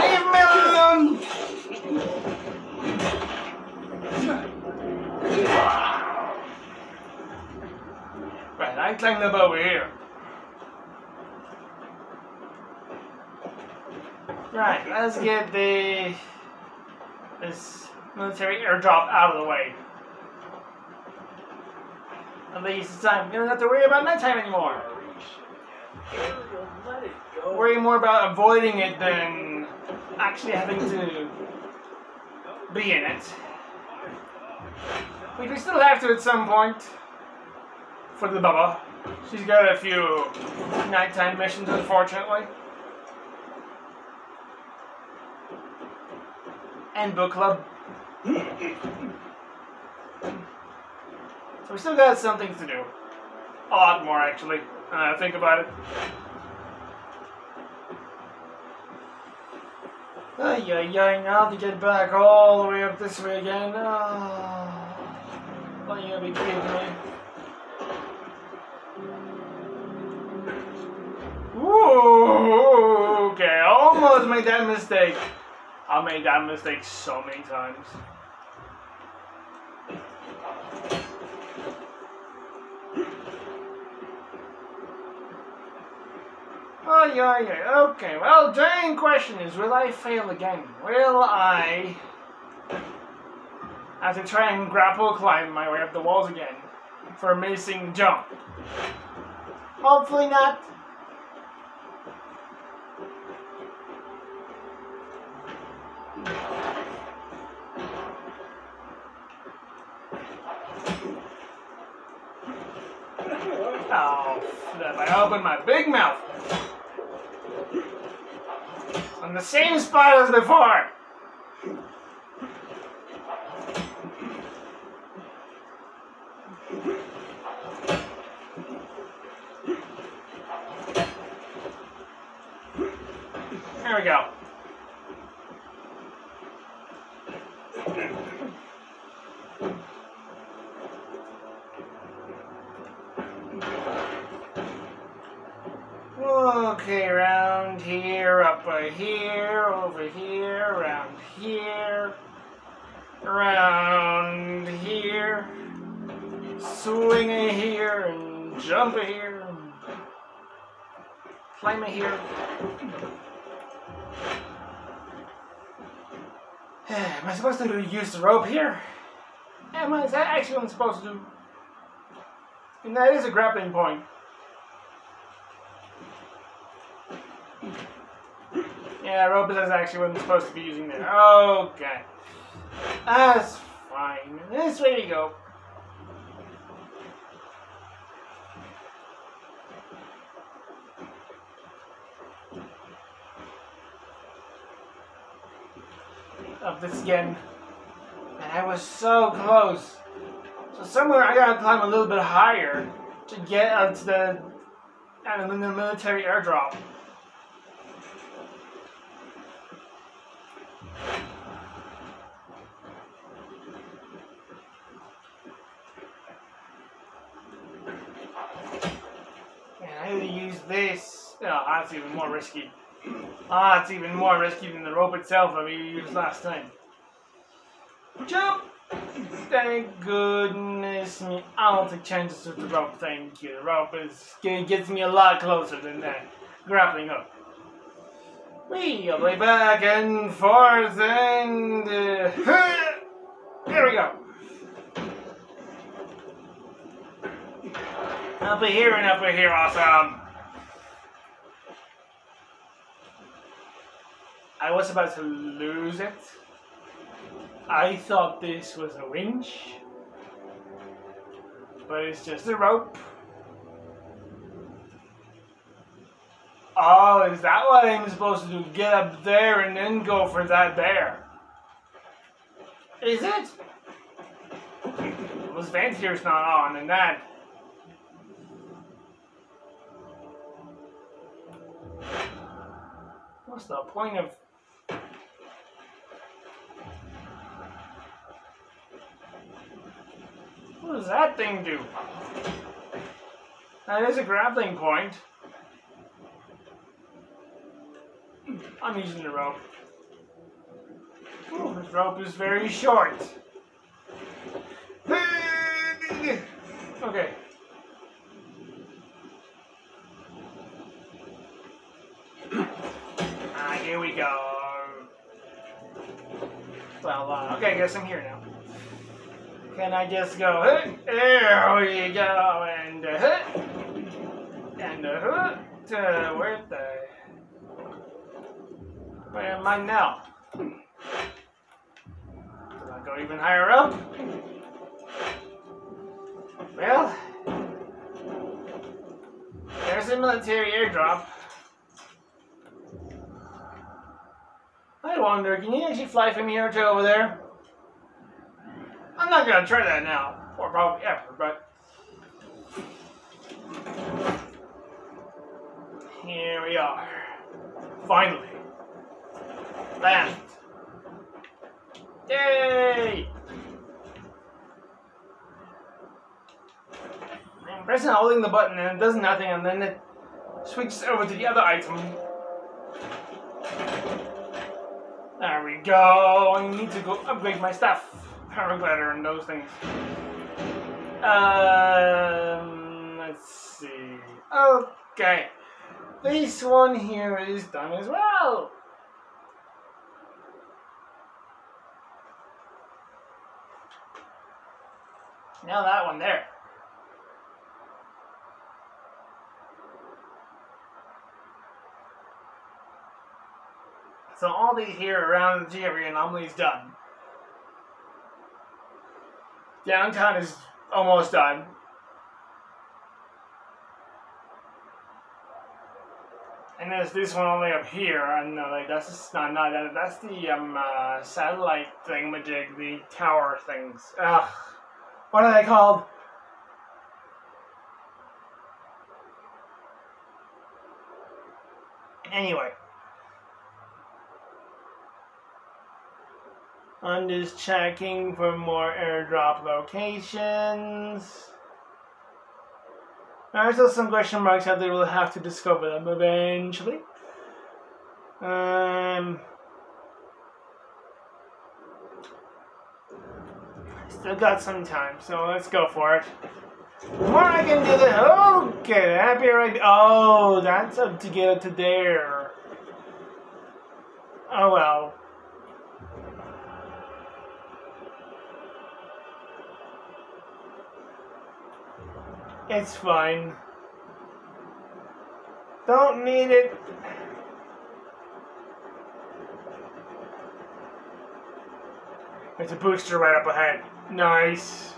Leave me alone. Right, I climbed up over here. Right, let's get the this military airdrop out of the way. At least I'm gonna have to worry about nighttime anymore. Worry more about avoiding it than actually having to be in it. Which we still have to at some point for the Bubba. She's got a few nighttime missions, unfortunately. And book club. So we still got some things to do. A lot more, actually. Uh, think about it. Ay, ay, ay, now to get back all the way up this way again. Oh, you gotta be kidding me. Ooh, okay, almost made that mistake. I made that mistake so many times. Oh, yeah, yeah. Okay, well, the main question is, will I fail again? Will I have to try and grapple climb my way up the walls again for a missing jump? Hopefully not. I open my big mouth. On the same spot as before. There we go. Okay, around here, up here, over here, around here, around here, swing here, and jump here, climb here. <sighs> Am I supposed to use the rope here? Am I, is that actually what I'm supposed to do? And that is a grappling point. Yeah, is actually I'm supposed to be using there. Okay. That's fine. This way we go. Up this again. And I was so close. So somewhere I gotta climb a little bit higher to get onto the, out the military airdrop. And I need to use this. Oh, that's even more risky. Ah, it's even more risky than the rope itself that we used last time. Jump! Thank goodness me. I don't take chances with the rope, thank you. The rope is gets me a lot closer than that. Grappling hook. We all the way back and forth and uh, <laughs> there we go. Up here and up here, awesome. I was about to lose it. I thought this was a winch, but it's just a rope. Oh, is that what I'm supposed to do? Get up there and then go for that there? Is it? Well, this vent here's not on, and that. What's the point of What does that thing do? That is a grappling point. I'm using the rope. Ooh, this rope is very short. Okay. Ah, here we go. Well, uh, okay, I guess I'm here now. Can I just go, "Hey, there we go, and uh, hey, and uh, huh, uh, where the, where am I now? Did I go even higher up? Well, there's a military airdrop. I wonder, can you actually fly from here to over there? I'm not gonna try that now, or probably ever, but here we are. Finally. Land. Yay! I'm pressing holding the button and it does nothing and then it switches over to the other item. There we go. I need to go upgrade my stuff. Paraglider and those things. Um, let's see. Okay. This one here is done as well. Now that one there. So all these here around the geometry anomaly is done. Downtown is almost done. And there's this one only up here, and uh, like that's just not not that. That's the um uh, satellite thingamajig, the tower things. Ugh, what are they called? Anyway, I'm just checking for more airdrop locations. There's still some question marks out there. We'll have to discover them eventually. Um, still got some time, so let's go for it. More I can do the okay, be right. Oh, that's up to get up to there. Oh well. It's fine. Don't need it. There's a booster right up ahead. Nice.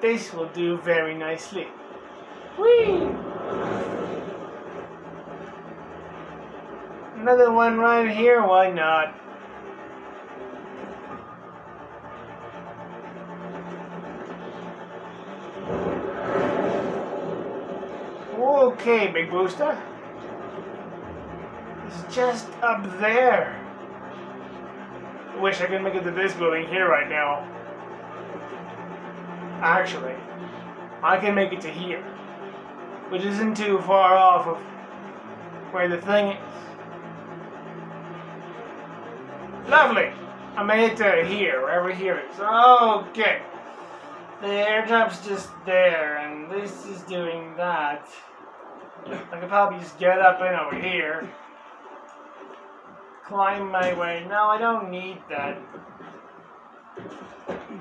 This will do very nicely. Whee! Another one right here, why not? Okay, big booster. It's just up there. Wish I could make it to this building here right now. Actually, I can make it to here, which isn't too far off of where the thing is. Lovely! I made it to here, wherever here is. Okay. The airdrop's just there, and this is doing that. I could probably just get up in over here. Climb my way. No, I don't need that.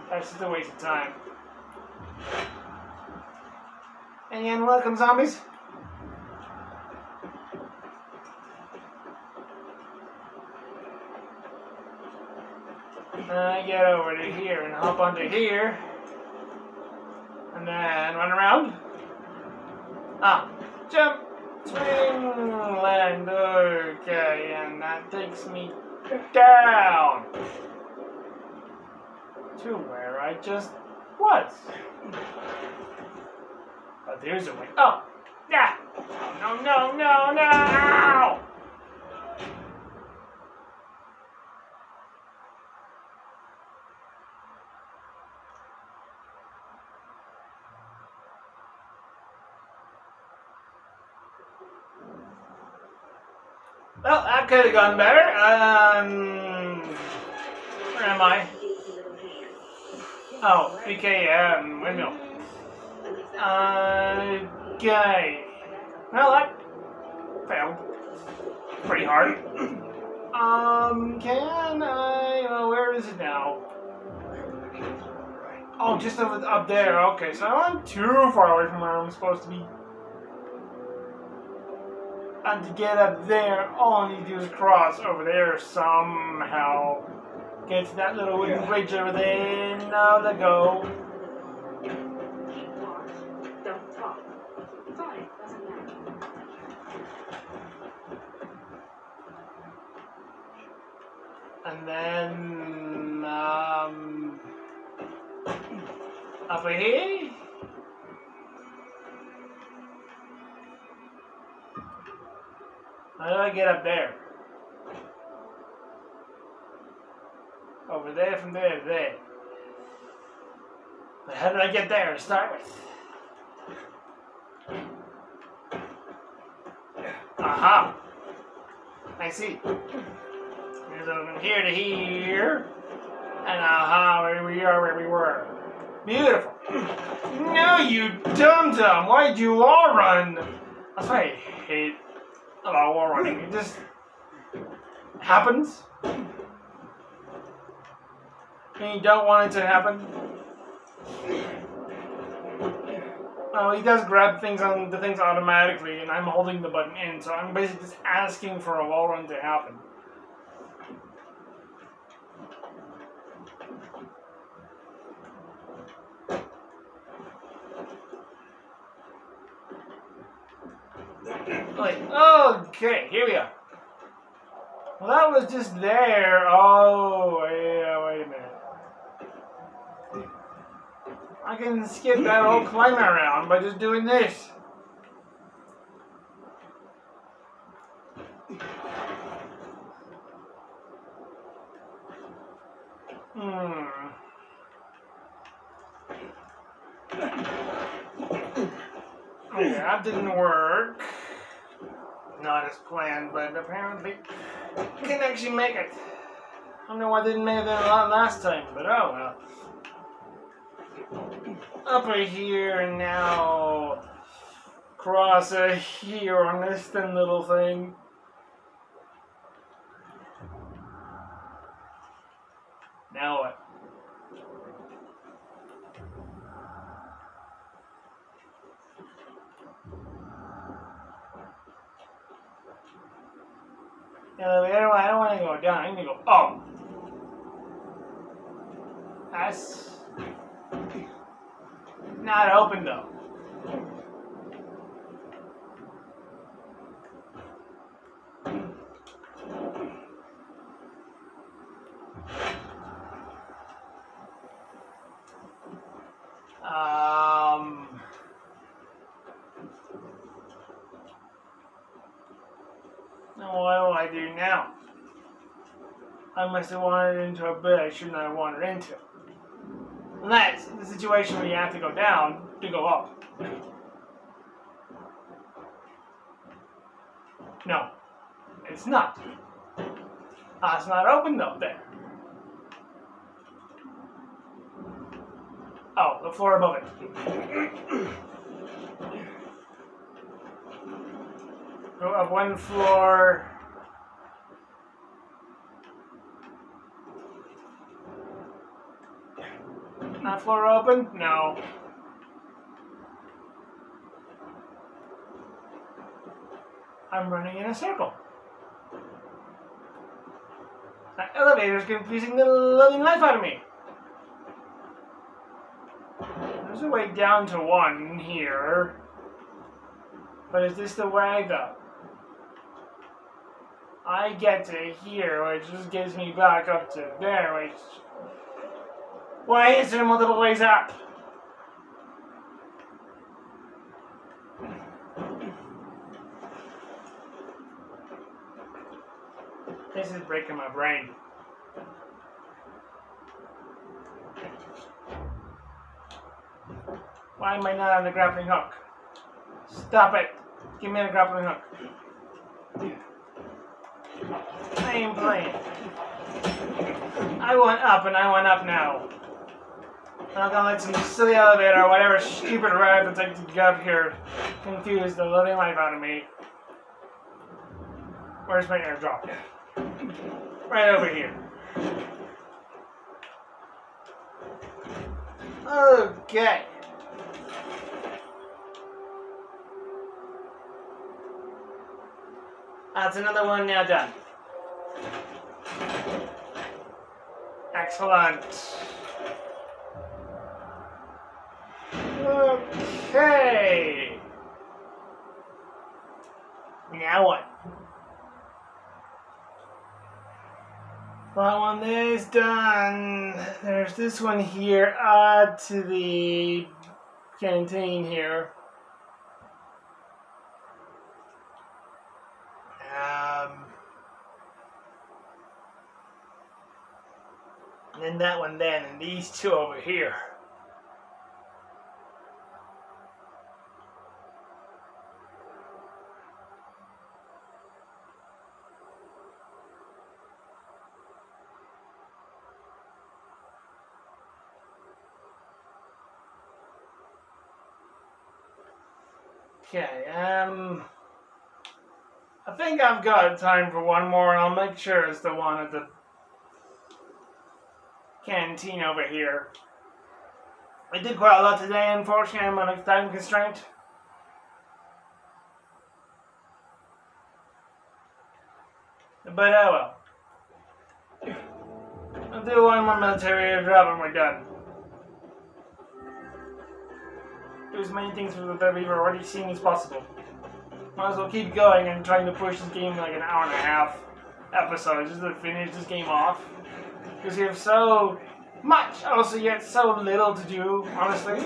That's just a waste of time. And welcome, zombies. I get over to here and hop onto here. And then run around. Ah, jump, swing, land. Okay, and that takes me down to where I just was. But there's a way. Oh, yeah. No, no, no, no. Well, that could have gone better. Um, where am I? Oh, PKM windmill. Okay. Well, that failed pretty hard. Um, can I? Uh, where is it now? Oh, just up there. Okay, so I'm too far away from where I'm supposed to be. And to get up there, all I need to do is cross over there somehow. Get to that little wooden bridge over there. Now let go. Don't talk. Fine, doesn't matter. And then, um, up here. How do I get up there? Over there, from there to there. But how did I get there to start with? Aha! I see. Here's over here to here. And aha, where we are, where we were. Beautiful. <clears throat> No, you dum dum. Why'd you all run? That's why I hate about wall. It just happens. And you don't want it to happen. Oh, he does grab things on the things automatically, and I'm holding the button in, so I'm basically just asking for a wall run to happen. Like, okay, here we are. Well, that was just there. Oh, yeah, wait a minute. I can skip that whole climb around by just doing this. Hmm. Okay, that didn't work. Not as planned, but apparently can actually make it. I don't know why I didn't make it last time, but oh well. Up here now cross here on this thin little thing. Now what? Elevator, I don't want to go down. I need to go up. That's not open though. Um. Do I do now? I must have wandered into a bit I should not have wandered into. And that's the situation where you have to go down to go up. <laughs> No, it's not. Ah, it's not open though, there. Oh, the floor above it. Go up one floor. That floor open? No. I'm running in a circle. That elevator's confusing the living life out of me. There's a way down to one here. But is this the way though? I get to here, which just gives me back up to there, which... Why is there multiple ways up? This is breaking my brain. Why am I not on the grappling hook? Stop it! Give me a grappling hook. Ain't playing. I went up and I went up now. I'm not gonna let some silly elevator or whatever stupid ride that's like to get up here confuse the living life out of me. Where's my airdrop? Right over here. Okay. That's another one now done. Excellent. Okay. Now what? That one is done. There's this one here. Add to the canteen here. Then that one then, and these two over here. Okay, um... I think I've got time for one more, and I'll make sure it's the one at the canteen over here. I did quite a lot today, unfortunately, I'm on a time constraint. But oh well. I'll do one more military airdrop and we're done. Do as many things that we've already seen as possible. Might as well keep going and trying to push this game like an hour and a half episode just to finish this game off. Because you have so much, also yet so little to do, honestly.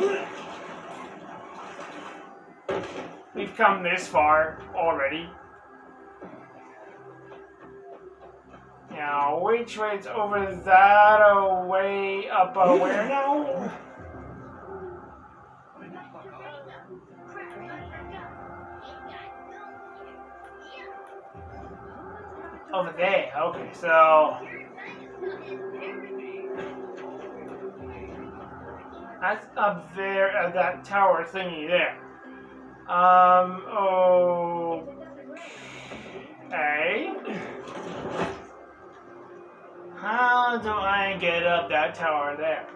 We've come this far already. Now, which way? It's over that away, up where now? Over there. Okay, so that's up there at that tower thingy there. Um. Okay. How do I get up that tower there?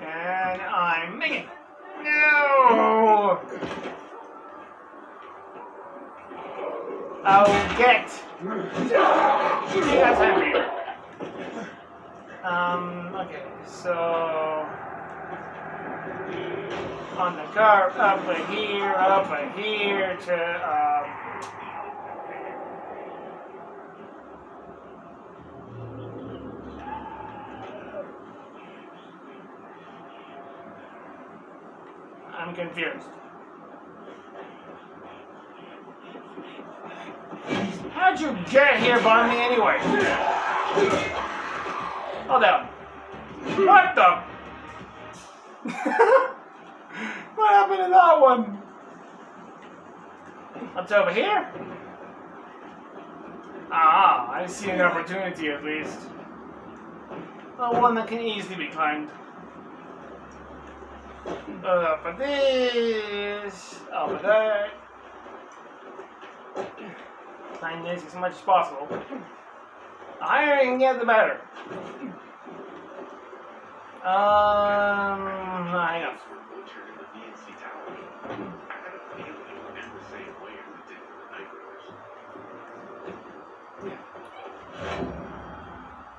And I'm making. No! I'll get. Yes, I'm here. Um, okay, so. On the car, up here, up here to. Um, I'm confused. How'd you get here by me anyway? Hold on. What the? what happened to that one? What's over here? Ah, I see an opportunity at least. Well, one that can easily be climbed. Uh, for this, over that. Climb this as much as possible. The higher you can get, the better. Um, I know. were butchered in the VNC Tower. I had a feeling it would end the same way as it did with the Night Rovers.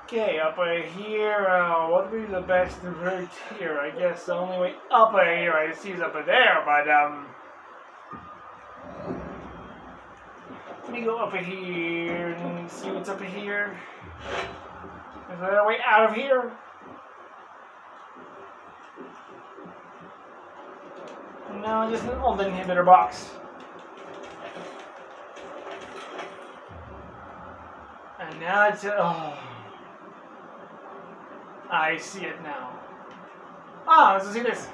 Okay, up here, uh, what would be the best route here? I guess the only way up here I see is up there, but, um... Let me go up here and see what's up here. Is there a way out of here? No, just an old inhibitor box. Now it's oh, I see it now. Ah, let's see this.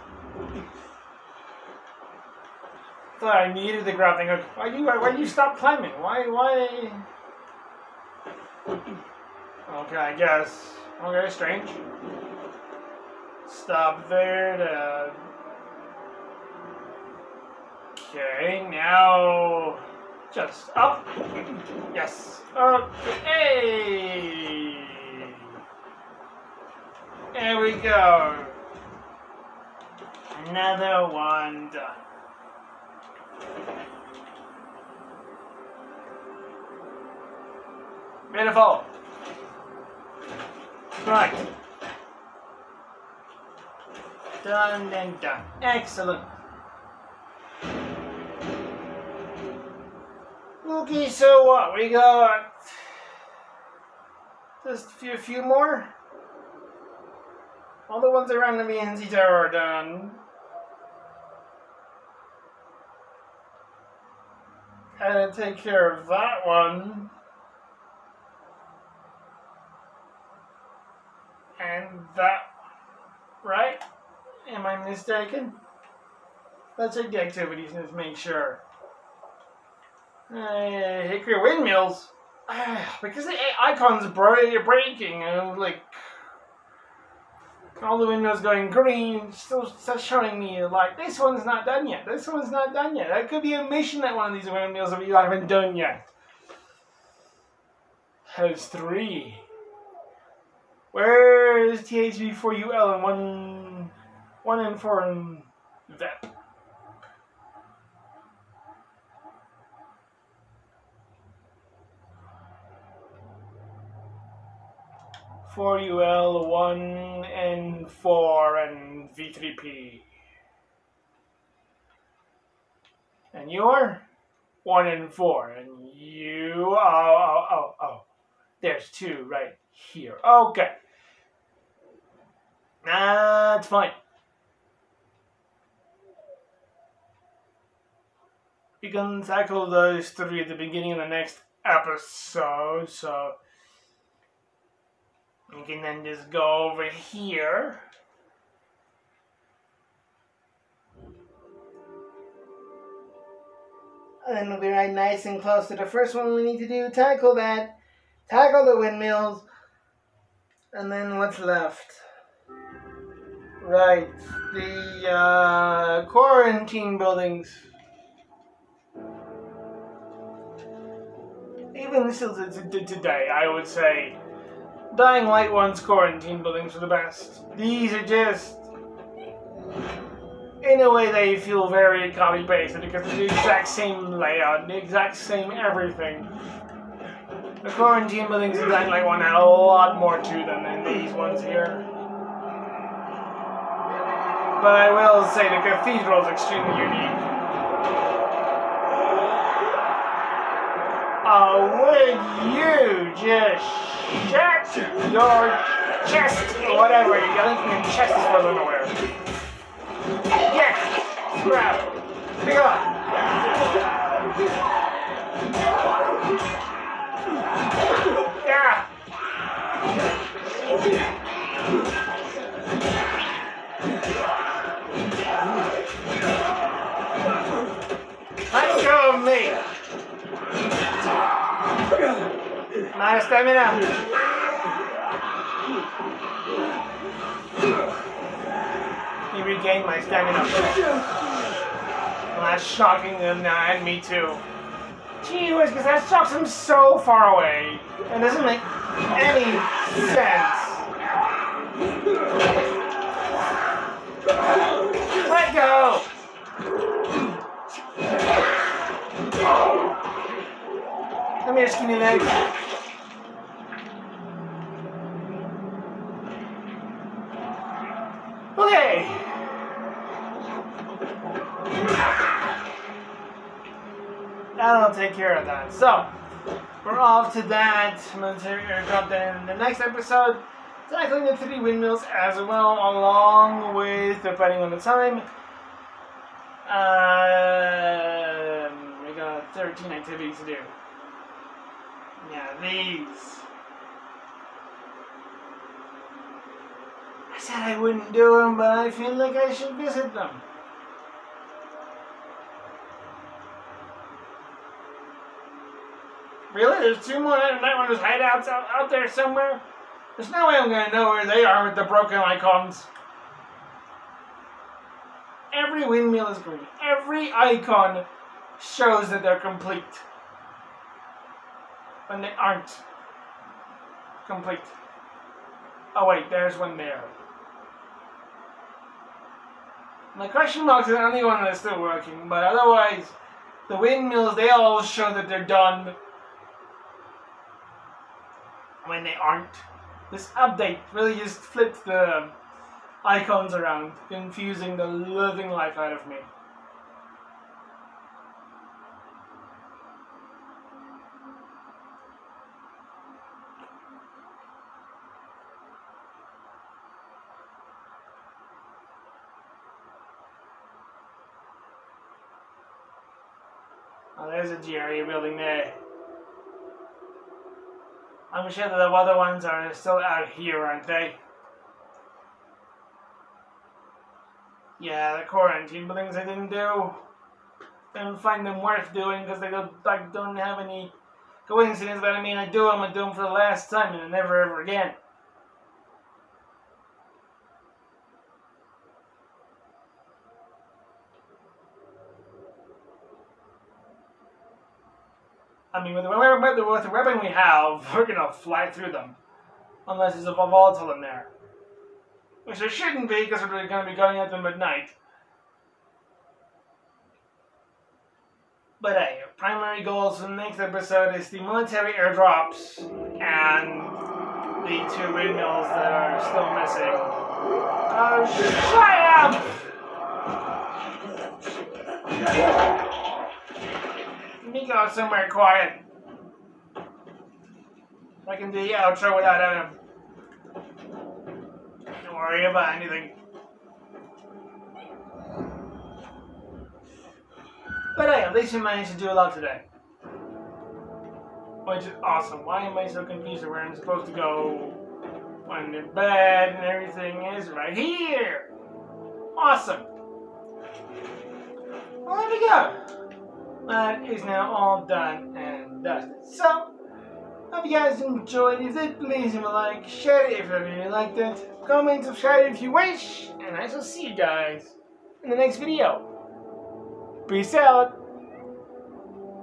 Thought I needed the grappling hook. Why you why you stop climbing? Why why? Okay, I guess. Okay, strange. Stop there to. Okay, now just up. Yes. Okay. There we go. Another one done. Beautiful. Right. Done and done. Excellent. Okay, so what? We got just a few, few more. All the ones around the VNC Tower are done. Gotta take care of that one. And that, right? Am I mistaken? Let's check the activities and just make sure. Uh, Hickory windmills. Ah, because the icon's breaking, and like all the windows going green, still, still showing me like this one's not done yet. This one's not done yet. That could be a mission that one of these windmills that you haven't done yet. Has three. Where is THB for UL and one, one and four and VEP? Four UL, one and four and V3P. And you're one and four, and you oh, oh oh oh oh. There's two right here. Okay. That's fine. We can tackle those three at the beginning of the next episode, so we can then just go over here. And then we'll be right nice and close to the first one we need to do. Tackle that. Tackle the windmills. And then what's left? Right. The uh, quarantine buildings. Even still to, to, today, I would say Dying Light 1's quarantine buildings are the best. These are just in a way they feel very copy pasted because it's the exact same layout, the exact same everything. The quarantine buildings in Dying Light 1 had a lot more to them than these ones here. But I will say the cathedral is extremely unique. Oh, would you just shut your chest or whatever? I think your chest is further nowhere. Yeah! Grab! Pick up! My stamina! He regained my stamina. That's shocking and, uh, and me too. Gee whiz, because that shocks him so far away. It doesn't make any sense. Let go! Come here, skinny That'll take care of that. So, we're off to that military aircraft. Then the next episode, tackling the three windmills as well, along with, depending on the time, um, we got 13 activities to do. Yeah, these. I said I wouldn't do them, but I feel like I should visit them. Really? There's two more Night Runners hideouts out, out there somewhere? There's no way I'm gonna know where they are with the broken icons. Every windmill is green. Every icon shows that they're complete. When they aren't complete. Oh wait, there's one there. My question marks are the only one that's still working, but otherwise, the windmills, they all show that they're done when they aren't. This update really just flipped the icons around, confusing the living life out of me. There's a GRE building there. I'm sure that the other ones are still out here, aren't they? Yeah, the quarantine buildings I didn't do. Didn't find them worth doing because they don't, like, don't have any coincidence, but I mean, I do them, I do them for the last time and never ever again. I mean, with the, with the, weapon we have, <laughs> we're gonna fly through them. Unless there's a volatile in there. Which there shouldn't be, because we're gonna be going at them at night. But hey, primary goals for the next episode is the military airdrops and the two windmills that are still missing. Oh, shut up! Let me go somewhere quiet. I can do the outro without having to worry about anything. But hey, at least we managed to do a lot today. Which is awesome. Why am I so confused where I'm supposed to go when the bed and everything is right here? Awesome. Well, there we go. That is now all done and dusted. So, hope you guys enjoyed. Did, please leave a like, share it if you really liked it, comment, subscribe if you wish, and I shall see you guys in the next video. Peace out.